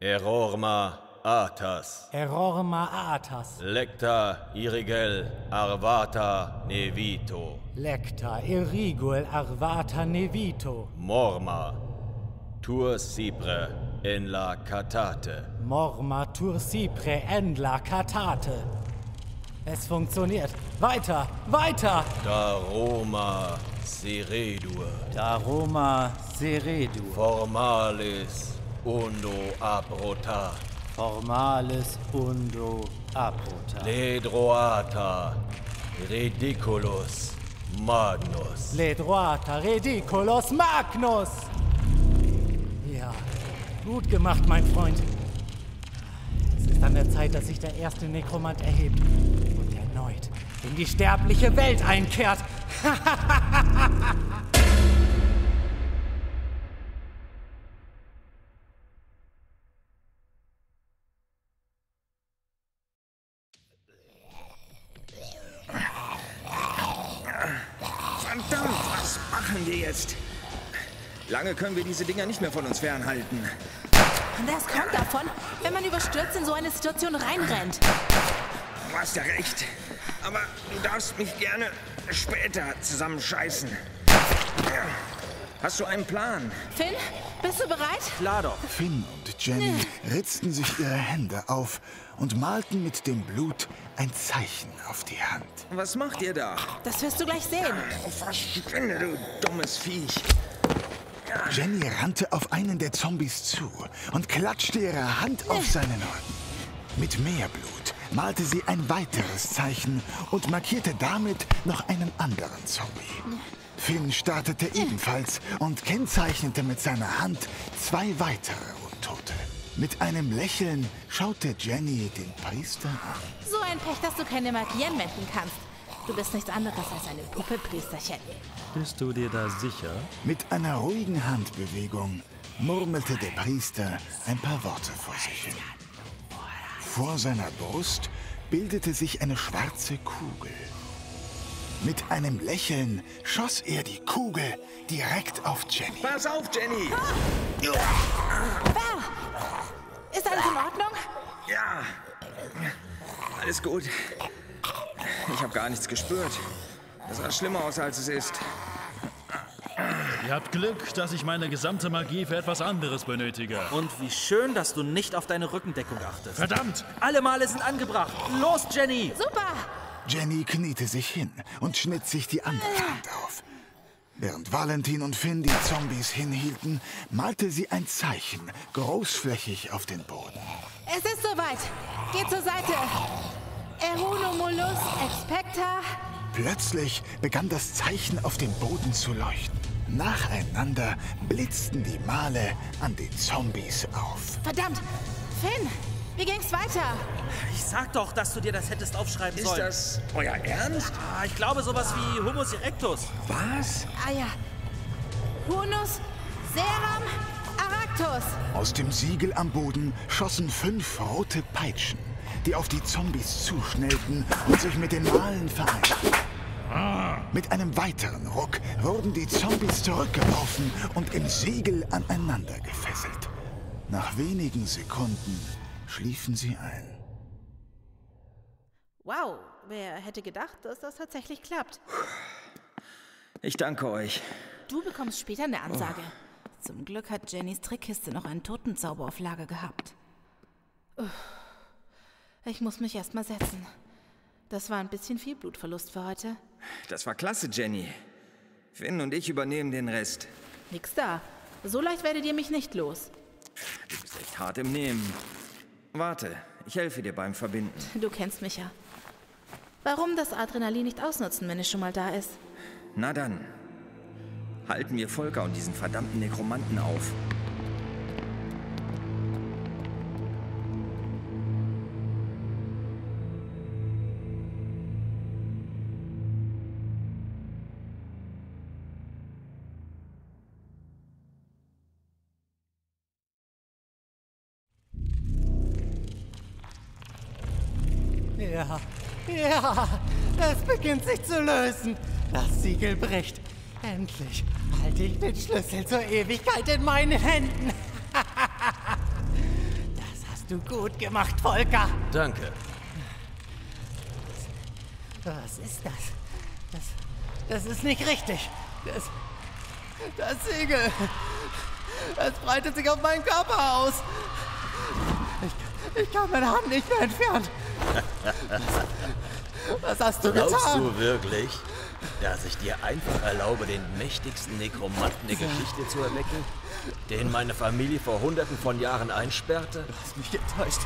Erorma Atas. Erorma Atas. Lecta Irigel Arvata Nevito. Lecta Irigul Arvata Nevito. Morma Tur Cipre en la Catate. Morma Tur Cipre en la Catate. Es funktioniert. Weiter, weiter! Da Roma Seredur. Da Roma Seredur. Formalis undo abrota. Formalis undo abrota. Ledroata ridiculus magnus. Ledroata ridiculus magnus. Gut gemacht, mein Freund. Es ist an der Zeit, dass sich der erste Nekromant erhebt und erneut in die sterbliche Welt einkehrt. Lange können wir diese Dinger nicht mehr von uns fernhalten. Das kommt davon, wenn man überstürzt in so eine Situation reinrennt. Du hast ja recht. Aber du darfst mich gerne später zusammenscheißen. Hast du einen Plan? Finn, bist du bereit? Klar doch. Finn und Jenny ritzten sich ihre Hände auf und malten mit dem Blut ein Zeichen auf die Hand. Was macht ihr da? Das wirst du gleich sehen. Oh, verschwinde, du dummes Viech. Jenny rannte auf einen der Zombies zu und klatschte ihre Hand auf seinen Rücken. Mit mehr Blut malte sie ein weiteres Zeichen und markierte damit noch einen anderen Zombie. Finn startete ebenfalls und kennzeichnete mit seiner Hand zwei weitere Untote. Mit einem Lächeln schaute Jenny den Priester an. So ein Pech, dass du keine Magie anwenden kannst. Du bist nichts anderes als eine Puppe, Priesterchen. Bist du dir da sicher? Mit einer ruhigen Handbewegung murmelte der Priester ein paar Worte vor sich hin. Vor seiner Brust bildete sich eine schwarze Kugel. Mit einem Lächeln schoss er die Kugel direkt auf Jenny. Pass auf, Jenny! Val! Ist alles in Ordnung? Ja, alles gut. Ich habe gar nichts gespürt. Das sah schlimmer aus, als es ist. Ihr habt Glück, dass ich meine gesamte Magie für etwas anderes benötige. Und wie schön, dass du nicht auf deine Rückendeckung achtest. Verdammt! Alle Male sind angebracht. Los, Jenny! Super! Jenny kniete sich hin und schnitt sich die andere Hand auf. Während Valentin und Finn die Zombies hinhielten, malte sie ein Zeichen großflächig auf den Boden. Es ist soweit. Geh zur Seite. Erunumulus expecta. Plötzlich begann das Zeichen auf dem Boden zu leuchten. Nacheinander blitzten die Male an den Zombies auf. Verdammt! Finn, wie ging's weiter? Ich sag doch, dass du dir das hättest aufschreiben Ist sollen. das euer Ernst? Ah, ich glaube sowas wie Humus erectus. Was? Ah ja. Hunus, Seram, Aractus. Aus dem Siegel am Boden schossen fünf rote Peitschen, die auf die Zombies zuschnellten und sich mit den Malen vereinten. Mit einem weiteren Ruck wurden die Zombies zurückgeworfen und im Siegel aneinander gefesselt. Nach wenigen Sekunden schliefen sie ein. Wow, wer hätte gedacht, dass das tatsächlich klappt? Ich danke euch. Du bekommst später eine Ansage. Zum Glück hat Jennys Trickkiste noch einen Totenzauber auf Lager gehabt. Uff. Ich muss mich erst mal setzen. Das war ein bisschen viel Blutverlust für heute. Das war klasse, Jenny. Finn und ich übernehmen den Rest. Nix da. So leicht werdet ihr mich nicht los. Du bist echt hart im Nehmen. Warte, ich helfe dir beim Verbinden. Du kennst mich ja. Warum das Adrenalin nicht ausnutzen, wenn es schon mal da ist? Na dann. Halten wir Volker und diesen verdammten Nekromanten auf. Ja, es beginnt sich zu lösen. Das Siegel bricht. Endlich halte ich den Schlüssel zur Ewigkeit in meinen Händen. Das hast du gut gemacht, Volker. Danke. Was ist das? Das, das ist nicht richtig. Das, das Siegel. Es breitet sich auf meinen Körper aus. Ich, ich kann meine Hand nicht mehr entfernen. Was, hast du Glaubst getan? du wirklich, dass ich dir einfach erlaube, den mächtigsten Nekromanten der Geschichte zu erwecken, den meine Familie vor hunderten von Jahren einsperrte? Du hast mich getäuscht.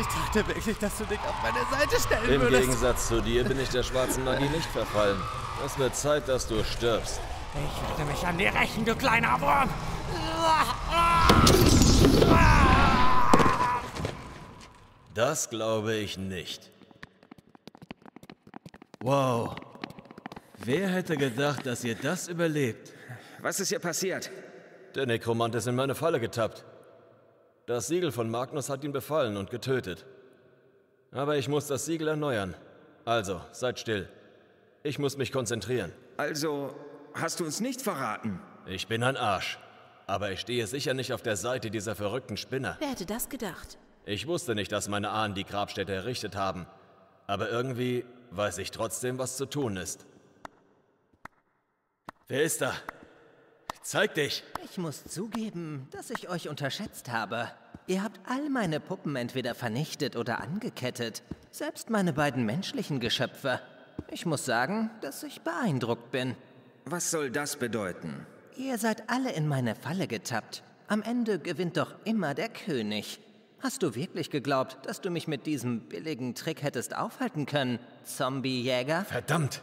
Ich dachte wirklich, dass du dich auf meine Seite stellen Im würdest. Gegensatz zu dir bin ich der schwarzen Magie nicht verfallen. Es wird Zeit, dass du stirbst. Ich werde mich an dir rächen, du kleiner Wurm. Das glaube ich nicht. Wow. Wer hätte gedacht, dass ihr das überlebt? Was ist hier passiert? Der Nekromant ist in meine Falle getappt. Das Siegel von Magnus hat ihn befallen und getötet. Aber ich muss das Siegel erneuern. Also, seid still. Ich muss mich konzentrieren. Also, hast du uns nicht verraten? Ich bin ein Arsch. Aber ich stehe sicher nicht auf der Seite dieser verrückten Spinner. Wer hätte das gedacht? Ich wusste nicht, dass meine Ahnen die Grabstätte errichtet haben. Aber irgendwie weiß ich trotzdem, was zu tun ist. Wer ist da? Zeig dich! Ich muss zugeben, dass ich euch unterschätzt habe. Ihr habt all meine Puppen entweder vernichtet oder angekettet. Selbst meine beiden menschlichen Geschöpfe. Ich muss sagen, dass ich beeindruckt bin. Was soll das bedeuten? Ihr seid alle in meine Falle getappt. Am Ende gewinnt doch immer der König. Hast du wirklich geglaubt, dass du mich mit diesem billigen Trick hättest aufhalten können, Zombie-Jäger? Verdammt!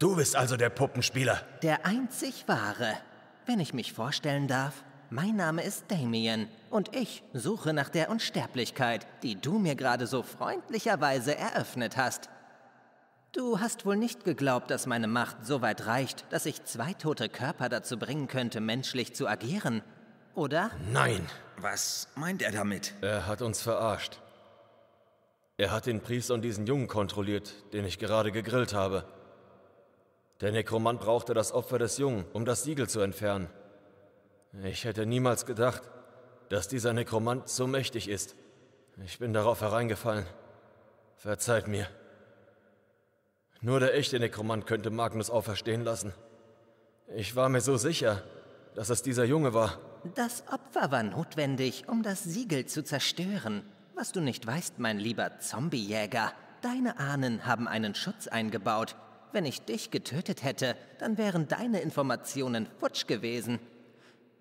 Du bist also der Puppenspieler. Der einzig wahre. Wenn ich mich vorstellen darf, mein Name ist Damien und ich suche nach der Unsterblichkeit, die du mir gerade so freundlicherweise eröffnet hast. Du hast wohl nicht geglaubt, dass meine Macht so weit reicht, dass ich zwei tote Körper dazu bringen könnte, menschlich zu agieren, oder? Nein! Was meint er damit? Er hat uns verarscht. Er hat den Priester und diesen Jungen kontrolliert, den ich gerade gegrillt habe. Der Nekromant brauchte das Opfer des Jungen, um das Siegel zu entfernen. Ich hätte niemals gedacht, dass dieser Nekromant so mächtig ist. Ich bin darauf hereingefallen. Verzeiht mir. Nur der echte Nekromant könnte Magnus auferstehen lassen. Ich war mir so sicher, dass es dieser Junge war. Das Opfer war notwendig, um das Siegel zu zerstören. Was du nicht weißt, mein lieber Zombiejäger, deine Ahnen haben einen Schutz eingebaut. Wenn ich dich getötet hätte, dann wären deine Informationen futsch gewesen.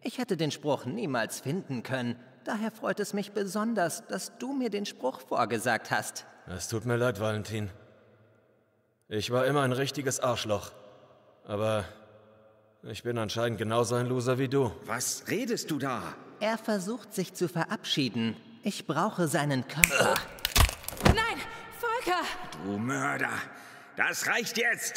Ich hätte den Spruch niemals finden können. Daher freut es mich besonders, dass du mir den Spruch vorgesagt hast. Es tut mir leid, Valentin. Ich war immer ein richtiges Arschloch. Aber ich bin anscheinend genauso ein Loser wie du. Was redest du da? Er versucht sich zu verabschieden. Ich brauche seinen Körper. Nein, Volker! Du Mörder! Das reicht jetzt!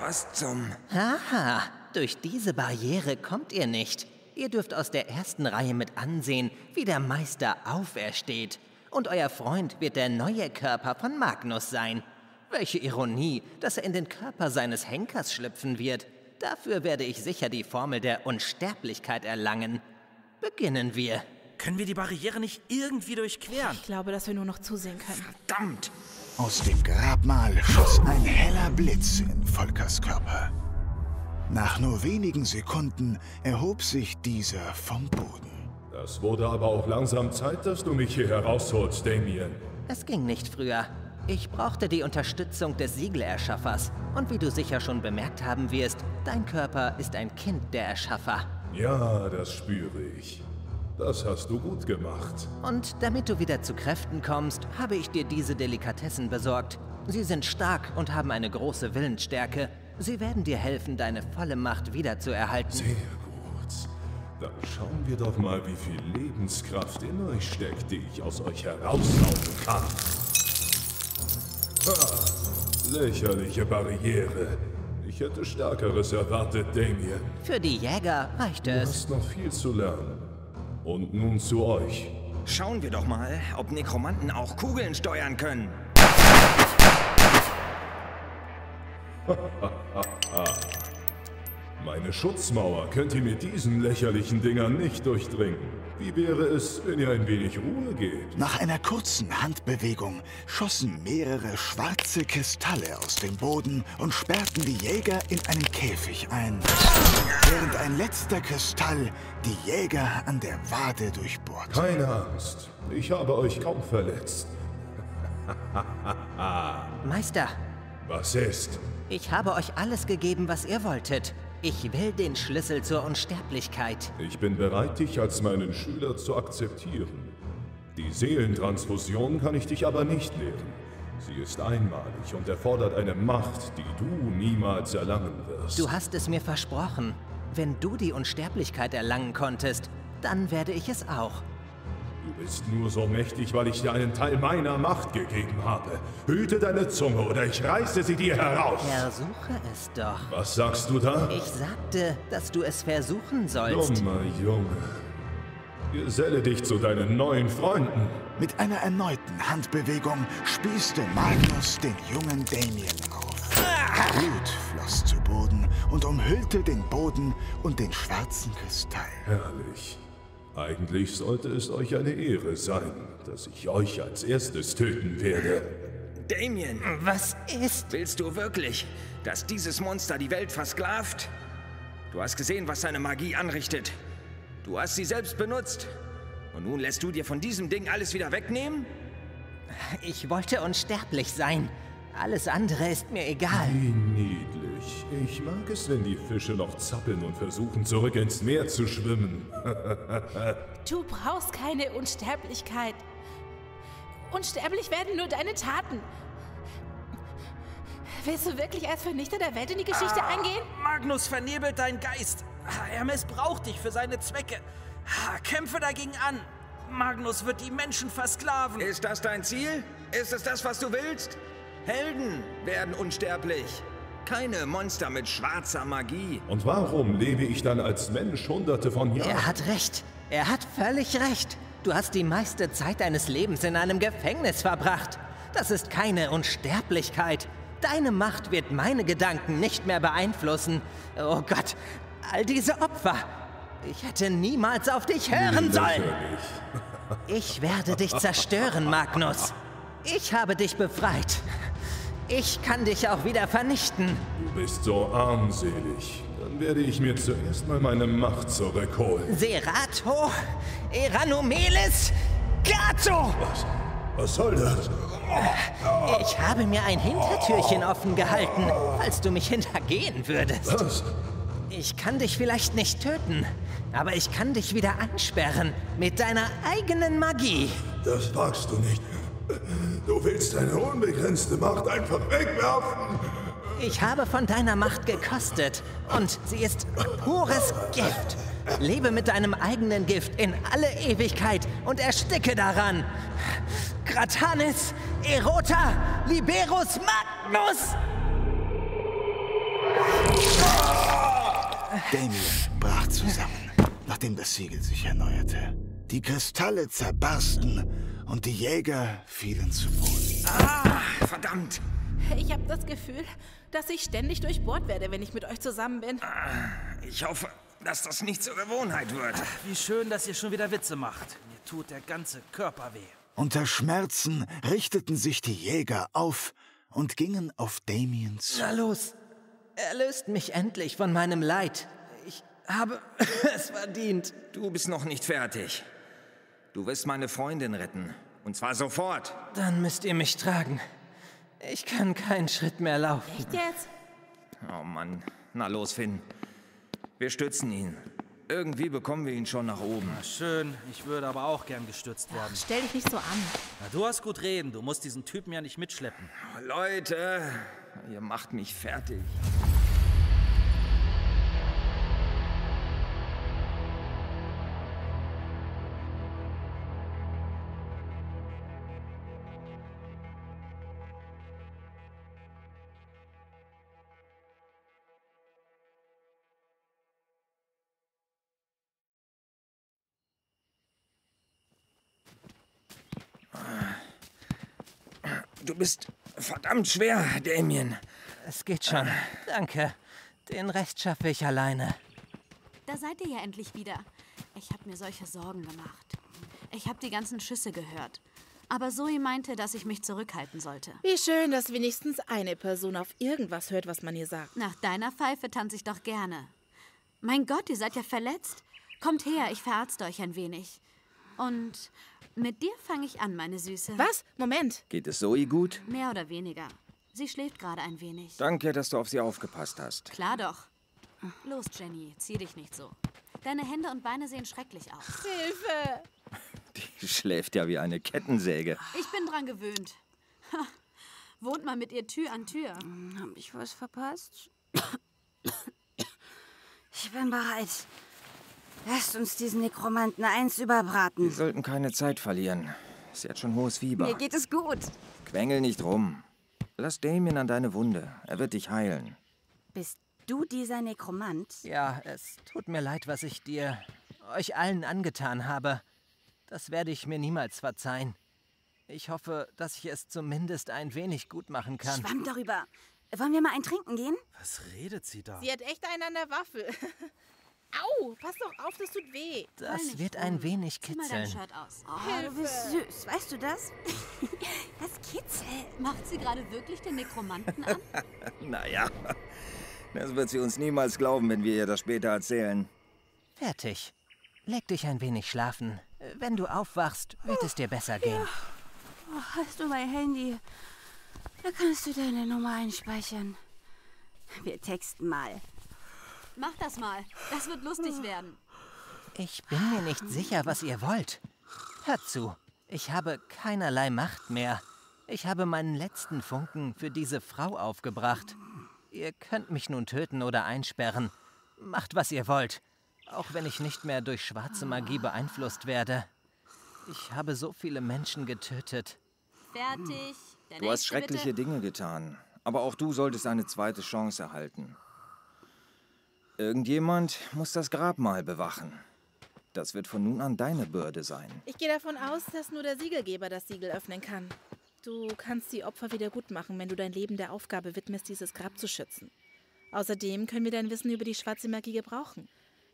Was zum... Haha, durch diese Barriere kommt ihr nicht. Ihr dürft aus der ersten Reihe mit ansehen, wie der Meister aufersteht. Und euer Freund wird der neue Körper von Magnus sein. Welche Ironie, dass er in den Körper seines Henkers schlüpfen wird. Dafür werde ich sicher die Formel der Unsterblichkeit erlangen. Beginnen wir. Können wir die Barriere nicht irgendwie durchqueren? Ich glaube, dass wir nur noch zusehen können. Verdammt! Aus dem Grabmal schoss ein heller Blitz in Volkers Körper. Nach nur wenigen Sekunden erhob sich dieser vom Boden. Das wurde aber auch langsam Zeit, dass du mich hier herausholst, Damien. Es ging nicht früher. Ich brauchte die Unterstützung des Siegelerschaffers. Und wie du sicher schon bemerkt haben wirst, dein Körper ist ein Kind der Erschaffer. Ja, das spüre ich. Das hast du gut gemacht. Und damit du wieder zu Kräften kommst, habe ich dir diese Delikatessen besorgt. Sie sind stark und haben eine große Willensstärke. Sie werden dir helfen, deine volle Macht wiederzuerhalten. Sehr gut. Dann schauen wir doch mal, wie viel Lebenskraft in euch steckt, die ich aus euch heraussaugen kann. Ha, lächerliche Barriere. Ich hätte Stärkeres erwartet, Damien. Für die Jäger reicht Du es. hast noch viel zu lernen. Und nun zu euch. Schauen wir doch mal, ob Nekromanten auch Kugeln steuern können. Meine Schutzmauer könnt ihr mit diesen lächerlichen Dingern nicht durchdringen. Wie wäre es, wenn ihr ein wenig Ruhe gebt? Nach einer kurzen Handbewegung schossen mehrere schwarze Kristalle aus dem Boden und sperrten die Jäger in einen Käfig ein, während ein letzter Kristall die Jäger an der Wade durchbohrte. Keine Angst, ich habe euch kaum verletzt. Meister, Was ist? ich habe euch alles gegeben, was ihr wolltet. Ich will den Schlüssel zur Unsterblichkeit. Ich bin bereit, dich als meinen Schüler zu akzeptieren. Die Seelentransfusion kann ich dich aber nicht lehren. Sie ist einmalig und erfordert eine Macht, die du niemals erlangen wirst. Du hast es mir versprochen. Wenn du die Unsterblichkeit erlangen konntest, dann werde ich es auch. Du bist nur so mächtig, weil ich dir einen Teil meiner Macht gegeben habe. Hüte deine Zunge oder ich reiße sie dir heraus. Versuche es doch. Was sagst du da? Ich sagte, dass du es versuchen sollst. Dummer Junge. Geselle dich zu deinen neuen Freunden. Mit einer erneuten Handbewegung spießte Magnus den jungen Damien auf. Blut floss zu Boden und umhüllte den Boden und den schwarzen Kristall. Herrlich. Eigentlich sollte es euch eine Ehre sein, dass ich euch als erstes töten werde. Damien! Was ist? Willst du wirklich, dass dieses Monster die Welt versklavt? Du hast gesehen, was seine Magie anrichtet. Du hast sie selbst benutzt. Und nun lässt du dir von diesem Ding alles wieder wegnehmen? Ich wollte unsterblich sein. Alles andere ist mir egal. Wie niedlich. Ich mag es, wenn die Fische noch zappeln und versuchen, zurück ins Meer zu schwimmen. Du brauchst keine Unsterblichkeit. Unsterblich werden nur deine Taten. Willst du wirklich als Vernichter der Welt in die Geschichte eingehen? Magnus vernebelt deinen Geist. Er missbraucht dich für seine Zwecke. Kämpfe dagegen an. Magnus wird die Menschen versklaven. Ist das dein Ziel? Ist es das, was du willst? Helden werden unsterblich. Keine Monster mit schwarzer Magie. Und warum lebe ich dann als Mensch hunderte von Jahren? Er hat recht. Er hat völlig recht. Du hast die meiste Zeit deines Lebens in einem Gefängnis verbracht. Das ist keine Unsterblichkeit. Deine Macht wird meine Gedanken nicht mehr beeinflussen. Oh Gott, all diese Opfer. Ich hätte niemals auf dich hören sollen. Ich werde dich zerstören, Magnus. Ich habe dich befreit. Ich kann dich auch wieder vernichten. Du bist so armselig. Dann werde ich mir zuerst mal meine Macht zurückholen. Serato, Eranomelis, Gato! Was? Was soll das? Ich habe mir ein Hintertürchen offen gehalten, falls du mich hintergehen würdest. Was? Ich kann dich vielleicht nicht töten, aber ich kann dich wieder einsperren mit deiner eigenen Magie. Das wagst du nicht. Du willst deine unbegrenzte Macht einfach wegwerfen. Ich habe von deiner Macht gekostet und sie ist pures Gift. Lebe mit deinem eigenen Gift in alle Ewigkeit und ersticke daran. Gratanis, Erota, Liberus Magnus! Damien brach zusammen, nachdem das Siegel sich erneuerte. Die Kristalle zerbarsten und die Jäger fielen zu Boden. Ah, verdammt! Ich habe das Gefühl, dass ich ständig durchbohrt werde, wenn ich mit euch zusammen bin. Ich hoffe, dass das nicht zur Gewohnheit wird. Wie schön, dass ihr schon wieder Witze macht. Mir tut der ganze Körper weh. Unter Schmerzen richteten sich die Jäger auf und gingen auf Damien zu. Na los, erlöst mich endlich von meinem Leid. Ich habe es verdient. Du bist noch nicht fertig. Du wirst meine Freundin retten. Und zwar sofort. Dann müsst ihr mich tragen. Ich kann keinen Schritt mehr laufen. Echt jetzt? Oh Mann. Na los, Finn. Wir stützen ihn. Irgendwie bekommen wir ihn schon nach oben. Na schön, ich würde aber auch gern gestützt werden. Stell dich nicht so an. Na, du hast gut reden, du musst diesen Typen ja nicht mitschleppen. Leute, ihr macht mich fertig. Bist verdammt schwer, Damien. Es geht schon. Danke. Den Rest schaffe ich alleine. Da seid ihr ja endlich wieder. Ich habe mir solche Sorgen gemacht. Ich habe die ganzen Schüsse gehört. Aber Zoe meinte, dass ich mich zurückhalten sollte. Wie schön, dass wenigstens eine Person auf irgendwas hört, was man ihr sagt. Nach deiner Pfeife tanze ich doch gerne. Mein Gott, ihr seid ja verletzt. Kommt her, ich verarzte euch ein wenig. Und mit dir fange ich an, meine Süße. Was? Moment. Geht es Zoe gut? Mehr oder weniger. Sie schläft gerade ein wenig. Danke, dass du auf sie aufgepasst hast. Klar doch. Los, Jenny, zieh dich nicht so. Deine Hände und Beine sehen schrecklich aus. Hilfe! Die schläft ja wie eine Kettensäge. Ich bin dran gewöhnt. Wohnt mal mit ihr Tür an Tür. Hab ich was verpasst? Ich bin bereit. Lasst uns diesen Nekromanten eins Wir überbraten. sollten keine Zeit verlieren. Sie hat schon hohes Fieber. Mir geht es gut. Quengel nicht rum. Lass Damien an deine Wunde. Er wird dich heilen. Bist du dieser Nekromant? Ja, es tut mir leid, was ich dir, euch allen angetan habe. Das werde ich mir niemals verzeihen. Ich hoffe, dass ich es zumindest ein wenig gut machen kann. Schwamm darüber. Wollen wir mal ein Trinken gehen? Was redet sie da? Sie hat echt einen an der Waffel. Au, pass doch auf, das tut weh. Das wird ein wenig Zieh mal dein kitzeln. Shirt aus. Oh, du bist süß. Weißt du das? Das kitzelt. Macht sie gerade wirklich den Nekromanten an? Naja, das wird sie uns niemals glauben, wenn wir ihr das später erzählen. Fertig. Leg dich ein wenig schlafen. Wenn du aufwachst, wird es dir besser gehen. Oh, hast du mein Handy? Da kannst du deine Nummer einspeichern. Wir texten mal. Mach das mal. Das wird lustig werden. Ich bin mir nicht sicher, was ihr wollt. Hört zu, ich habe keinerlei Macht mehr. Ich habe meinen letzten Funken für diese Frau aufgebracht. Ihr könnt mich nun töten oder einsperren. Macht, was ihr wollt. Auch wenn ich nicht mehr durch schwarze Magie beeinflusst werde. Ich habe so viele Menschen getötet. Fertig. Der Du hast schreckliche bitte. Dinge getan. Aber auch du solltest eine zweite Chance erhalten. Irgendjemand muss das Grabmal bewachen. Das wird von nun an deine Bürde sein. Ich gehe davon aus, dass nur der Siegelgeber das Siegel öffnen kann. Du kannst die Opfer wieder gut machen, wenn du dein Leben der Aufgabe widmest, dieses Grab zu schützen. Außerdem können wir dein Wissen über die schwarze Magie gebrauchen.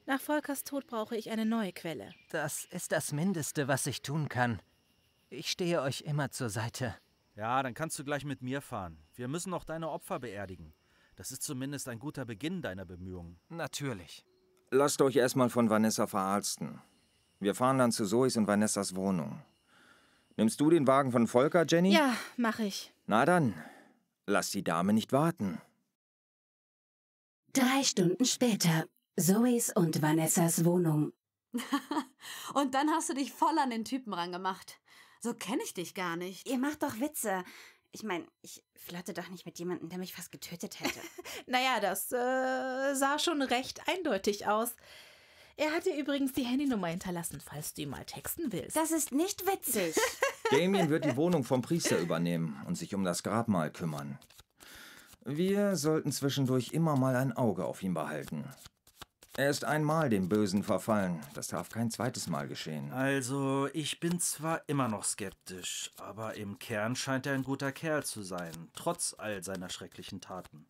Nach Volkers Tod brauche ich eine neue Quelle. Das ist das Mindeste, was ich tun kann. Ich stehe euch immer zur Seite. Ja, dann kannst du gleich mit mir fahren. Wir müssen noch deine Opfer beerdigen. Das ist zumindest ein guter Beginn deiner Bemühungen. Natürlich. Lasst euch erstmal von Vanessa verarzten. Wir fahren dann zu Zoes und Vanessas Wohnung. Nimmst du den Wagen von Volker, Jenny? Ja, mache ich. Na dann, lass die Dame nicht warten. Drei Stunden später. Zoes und Vanessas Wohnung. Und dann hast du dich voll an den Typen rangemacht. So kenne ich dich gar nicht. Ihr macht doch Witze. Ich meine, ich flirte doch nicht mit jemandem, der mich fast getötet hätte. Naja, das äh, sah schon recht eindeutig aus. Er hatte übrigens die Handynummer hinterlassen, falls du ihm mal texten willst. Das ist nicht witzig. Damien wird die Wohnung vom Priester übernehmen und sich um das Grabmal kümmern. Wir sollten zwischendurch immer mal ein Auge auf ihn behalten. Er ist einmal dem Bösen verfallen. Das darf kein zweites Mal geschehen. Also, ich bin zwar immer noch skeptisch, aber im Kern scheint er ein guter Kerl zu sein, trotz all seiner schrecklichen Taten.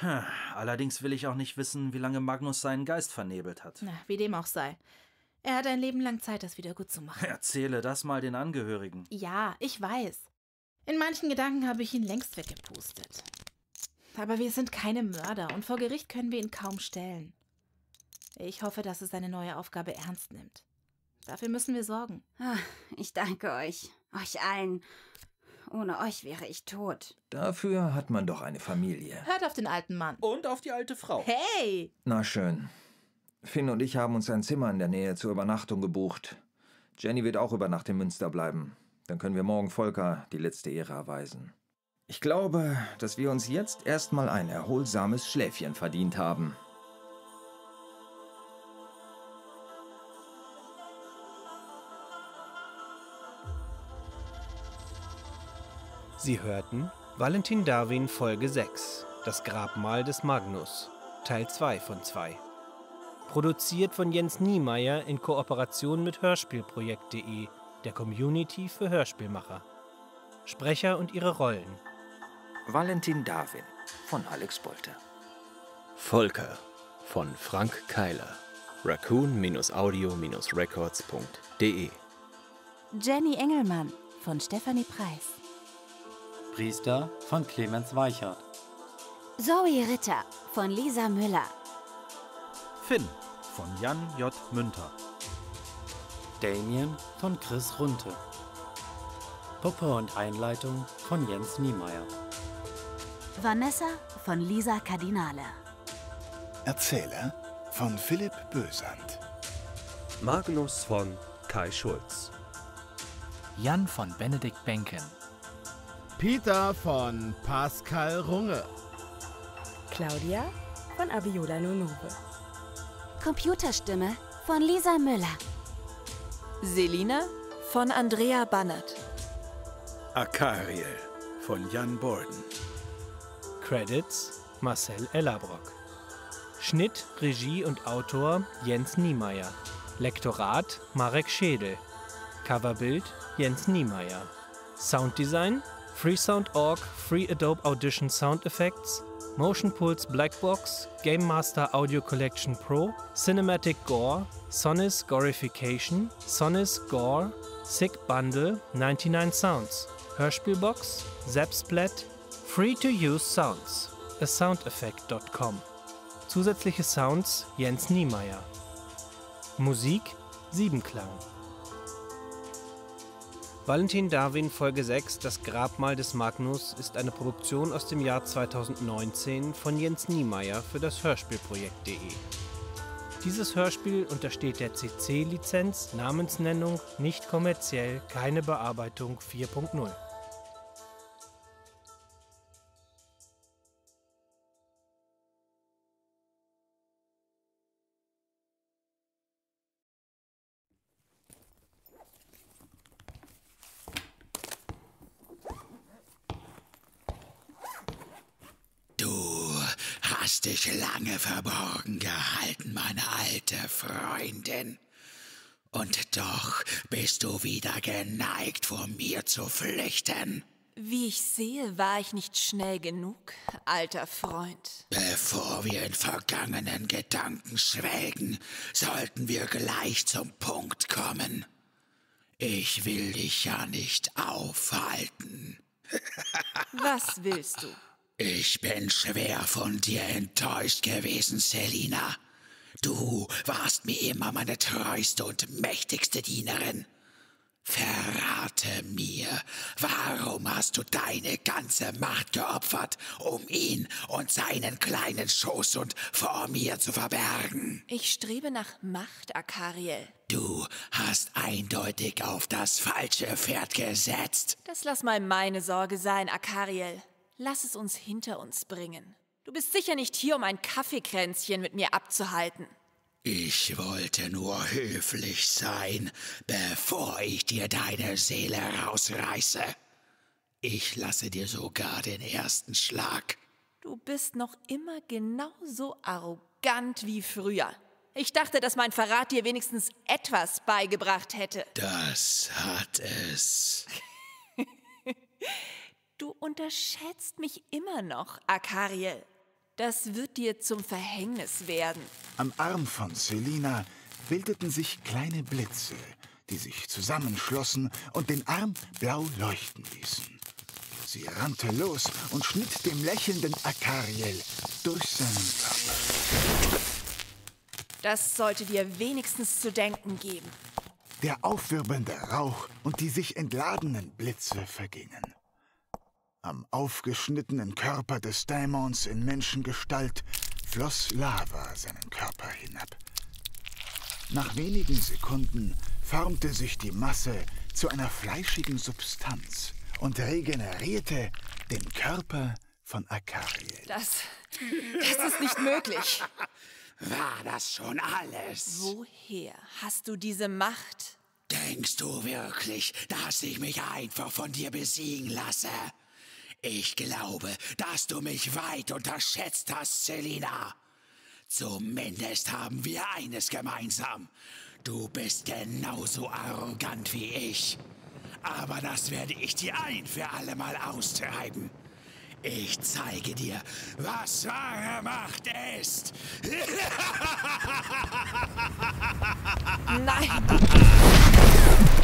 Hm, Allerdings will ich auch nicht wissen, wie lange Magnus seinen Geist vernebelt hat. Na, wie dem auch sei. Er hat ein Leben lang Zeit, das wieder gut zu machen. Erzähle das mal den Angehörigen. Ja, ich weiß. In manchen Gedanken habe ich ihn längst weggepustet. Aber wir sind keine Mörder und vor Gericht können wir ihn kaum stellen. Ich hoffe, dass er seine neue Aufgabe ernst nimmt. Dafür müssen wir sorgen. Ah, Ich danke euch. Euch allen. Ohne euch wäre ich tot. Dafür hat man doch eine Familie. Hört auf den alten Mann. Und auf die alte Frau. Hey! Na schön. Finn und ich haben uns ein Zimmer in der Nähe zur Übernachtung gebucht. Jenny wird auch über Nacht in Münster bleiben. Dann können wir morgen Volker die letzte Ehre erweisen. Ich glaube, dass wir uns jetzt erstmal ein erholsames Schläfchen verdient haben. Sie hörten Valentin Darwin Folge 6, Das Grabmal des Magnus, Teil 2 von 2. Produziert von Jens Niemeyer in Kooperation mit Hörspielprojekt.de, der Community für Hörspielmacher. Sprecher und ihre Rollen. Valentin Darwin von Alex Bolte. Volker von Frank Keiler. raccoon-audio-records.de Jenny Engelmann von Stefanie Preis. Priester von Clemens Weichert. Zoe Ritter von Lisa Müller. Finn von Jan J. Münter. Damien von Chris Runte. Puppe und Einleitung von Jens Niemeyer. Vanessa von Lisa Kardinale. Erzähler von Philipp Bösand. Magnus von Kai Schulz. Jan von Benedikt Benken. Peter von Pascal Runge. Claudia von Abiola Nonove. Computerstimme von Lisa Müller. Selina von Andrea Bannert. Akariel von Jan Borden. Credits Marcel Ellerbrock. Schnitt, Regie und Autor Jens Niemeyer. Lektorat Marek Schädel. Coverbild Jens Niemeyer. Sounddesign Freesound.org Free Adobe Audition Sound Effects Motion Pulse Blackbox Game Master Audio Collection Pro Cinematic Gore Sonis Gorification Sonis Gore Sick Bundle 99 Sounds Hörspielbox Zapsplat Free to Use Sounds a soundeffect.com Zusätzliche Sounds Jens Niemeyer Musik Siebenklang Valentin Darwin Folge 6 Das Grabmal des Magnus ist eine Produktion aus dem Jahr 2019 von Jens Niemeyer für das Hörspielprojekt.de. Dieses Hörspiel untersteht der CC-Lizenz, Namensnennung, nicht kommerziell, keine Bearbeitung 4.0. verborgen gehalten, meine alte Freundin. Und doch bist du wieder geneigt, vor mir zu flüchten. Wie ich sehe, war ich nicht schnell genug, alter Freund. Bevor wir in vergangenen Gedanken schwelgen, sollten wir gleich zum Punkt kommen. Ich will dich ja nicht aufhalten. Was willst du? Ich bin schwer von dir enttäuscht gewesen, Selina. Du warst mir immer meine treueste und mächtigste Dienerin. Verrate mir, warum hast du deine ganze Macht geopfert, um ihn und seinen kleinen Schoßhund vor mir zu verbergen? Ich strebe nach Macht, Akariel. Du hast eindeutig auf das falsche Pferd gesetzt. Das lass mal meine Sorge sein, Akariel. Lass es uns hinter uns bringen. Du bist sicher nicht hier, um ein Kaffeekränzchen mit mir abzuhalten. Ich wollte nur höflich sein, bevor ich dir deine Seele rausreiße. Ich lasse dir sogar den ersten Schlag. Du bist noch immer genauso arrogant wie früher. Ich dachte, dass mein Verrat dir wenigstens etwas beigebracht hätte. Das hat es. Du unterschätzt mich immer noch, Akariel. Das wird dir zum Verhängnis werden. Am Arm von Selina bildeten sich kleine Blitze, die sich zusammenschlossen und den Arm blau leuchten ließen. Sie rannte los und schnitt dem lächelnden Akariel durch seinen Körper. Das sollte dir wenigstens zu denken geben. Der aufwirbelnde Rauch und die sich entladenen Blitze vergingen. Am aufgeschnittenen Körper des Dämons in Menschengestalt floss Lava seinen Körper hinab. Nach wenigen Sekunden formte sich die Masse zu einer fleischigen Substanz und regenerierte den Körper von Akariel. Das. Das ist nicht möglich. War das schon alles? Woher hast du diese Macht? Denkst du wirklich, dass ich mich einfach von dir besiegen lasse? Ich glaube, dass du mich weit unterschätzt hast, Selina. Zumindest haben wir eines gemeinsam. Du bist genauso arrogant wie ich. Aber das werde ich dir ein für alle Mal austreiben. Ich zeige dir, was wahre Macht ist. Nein.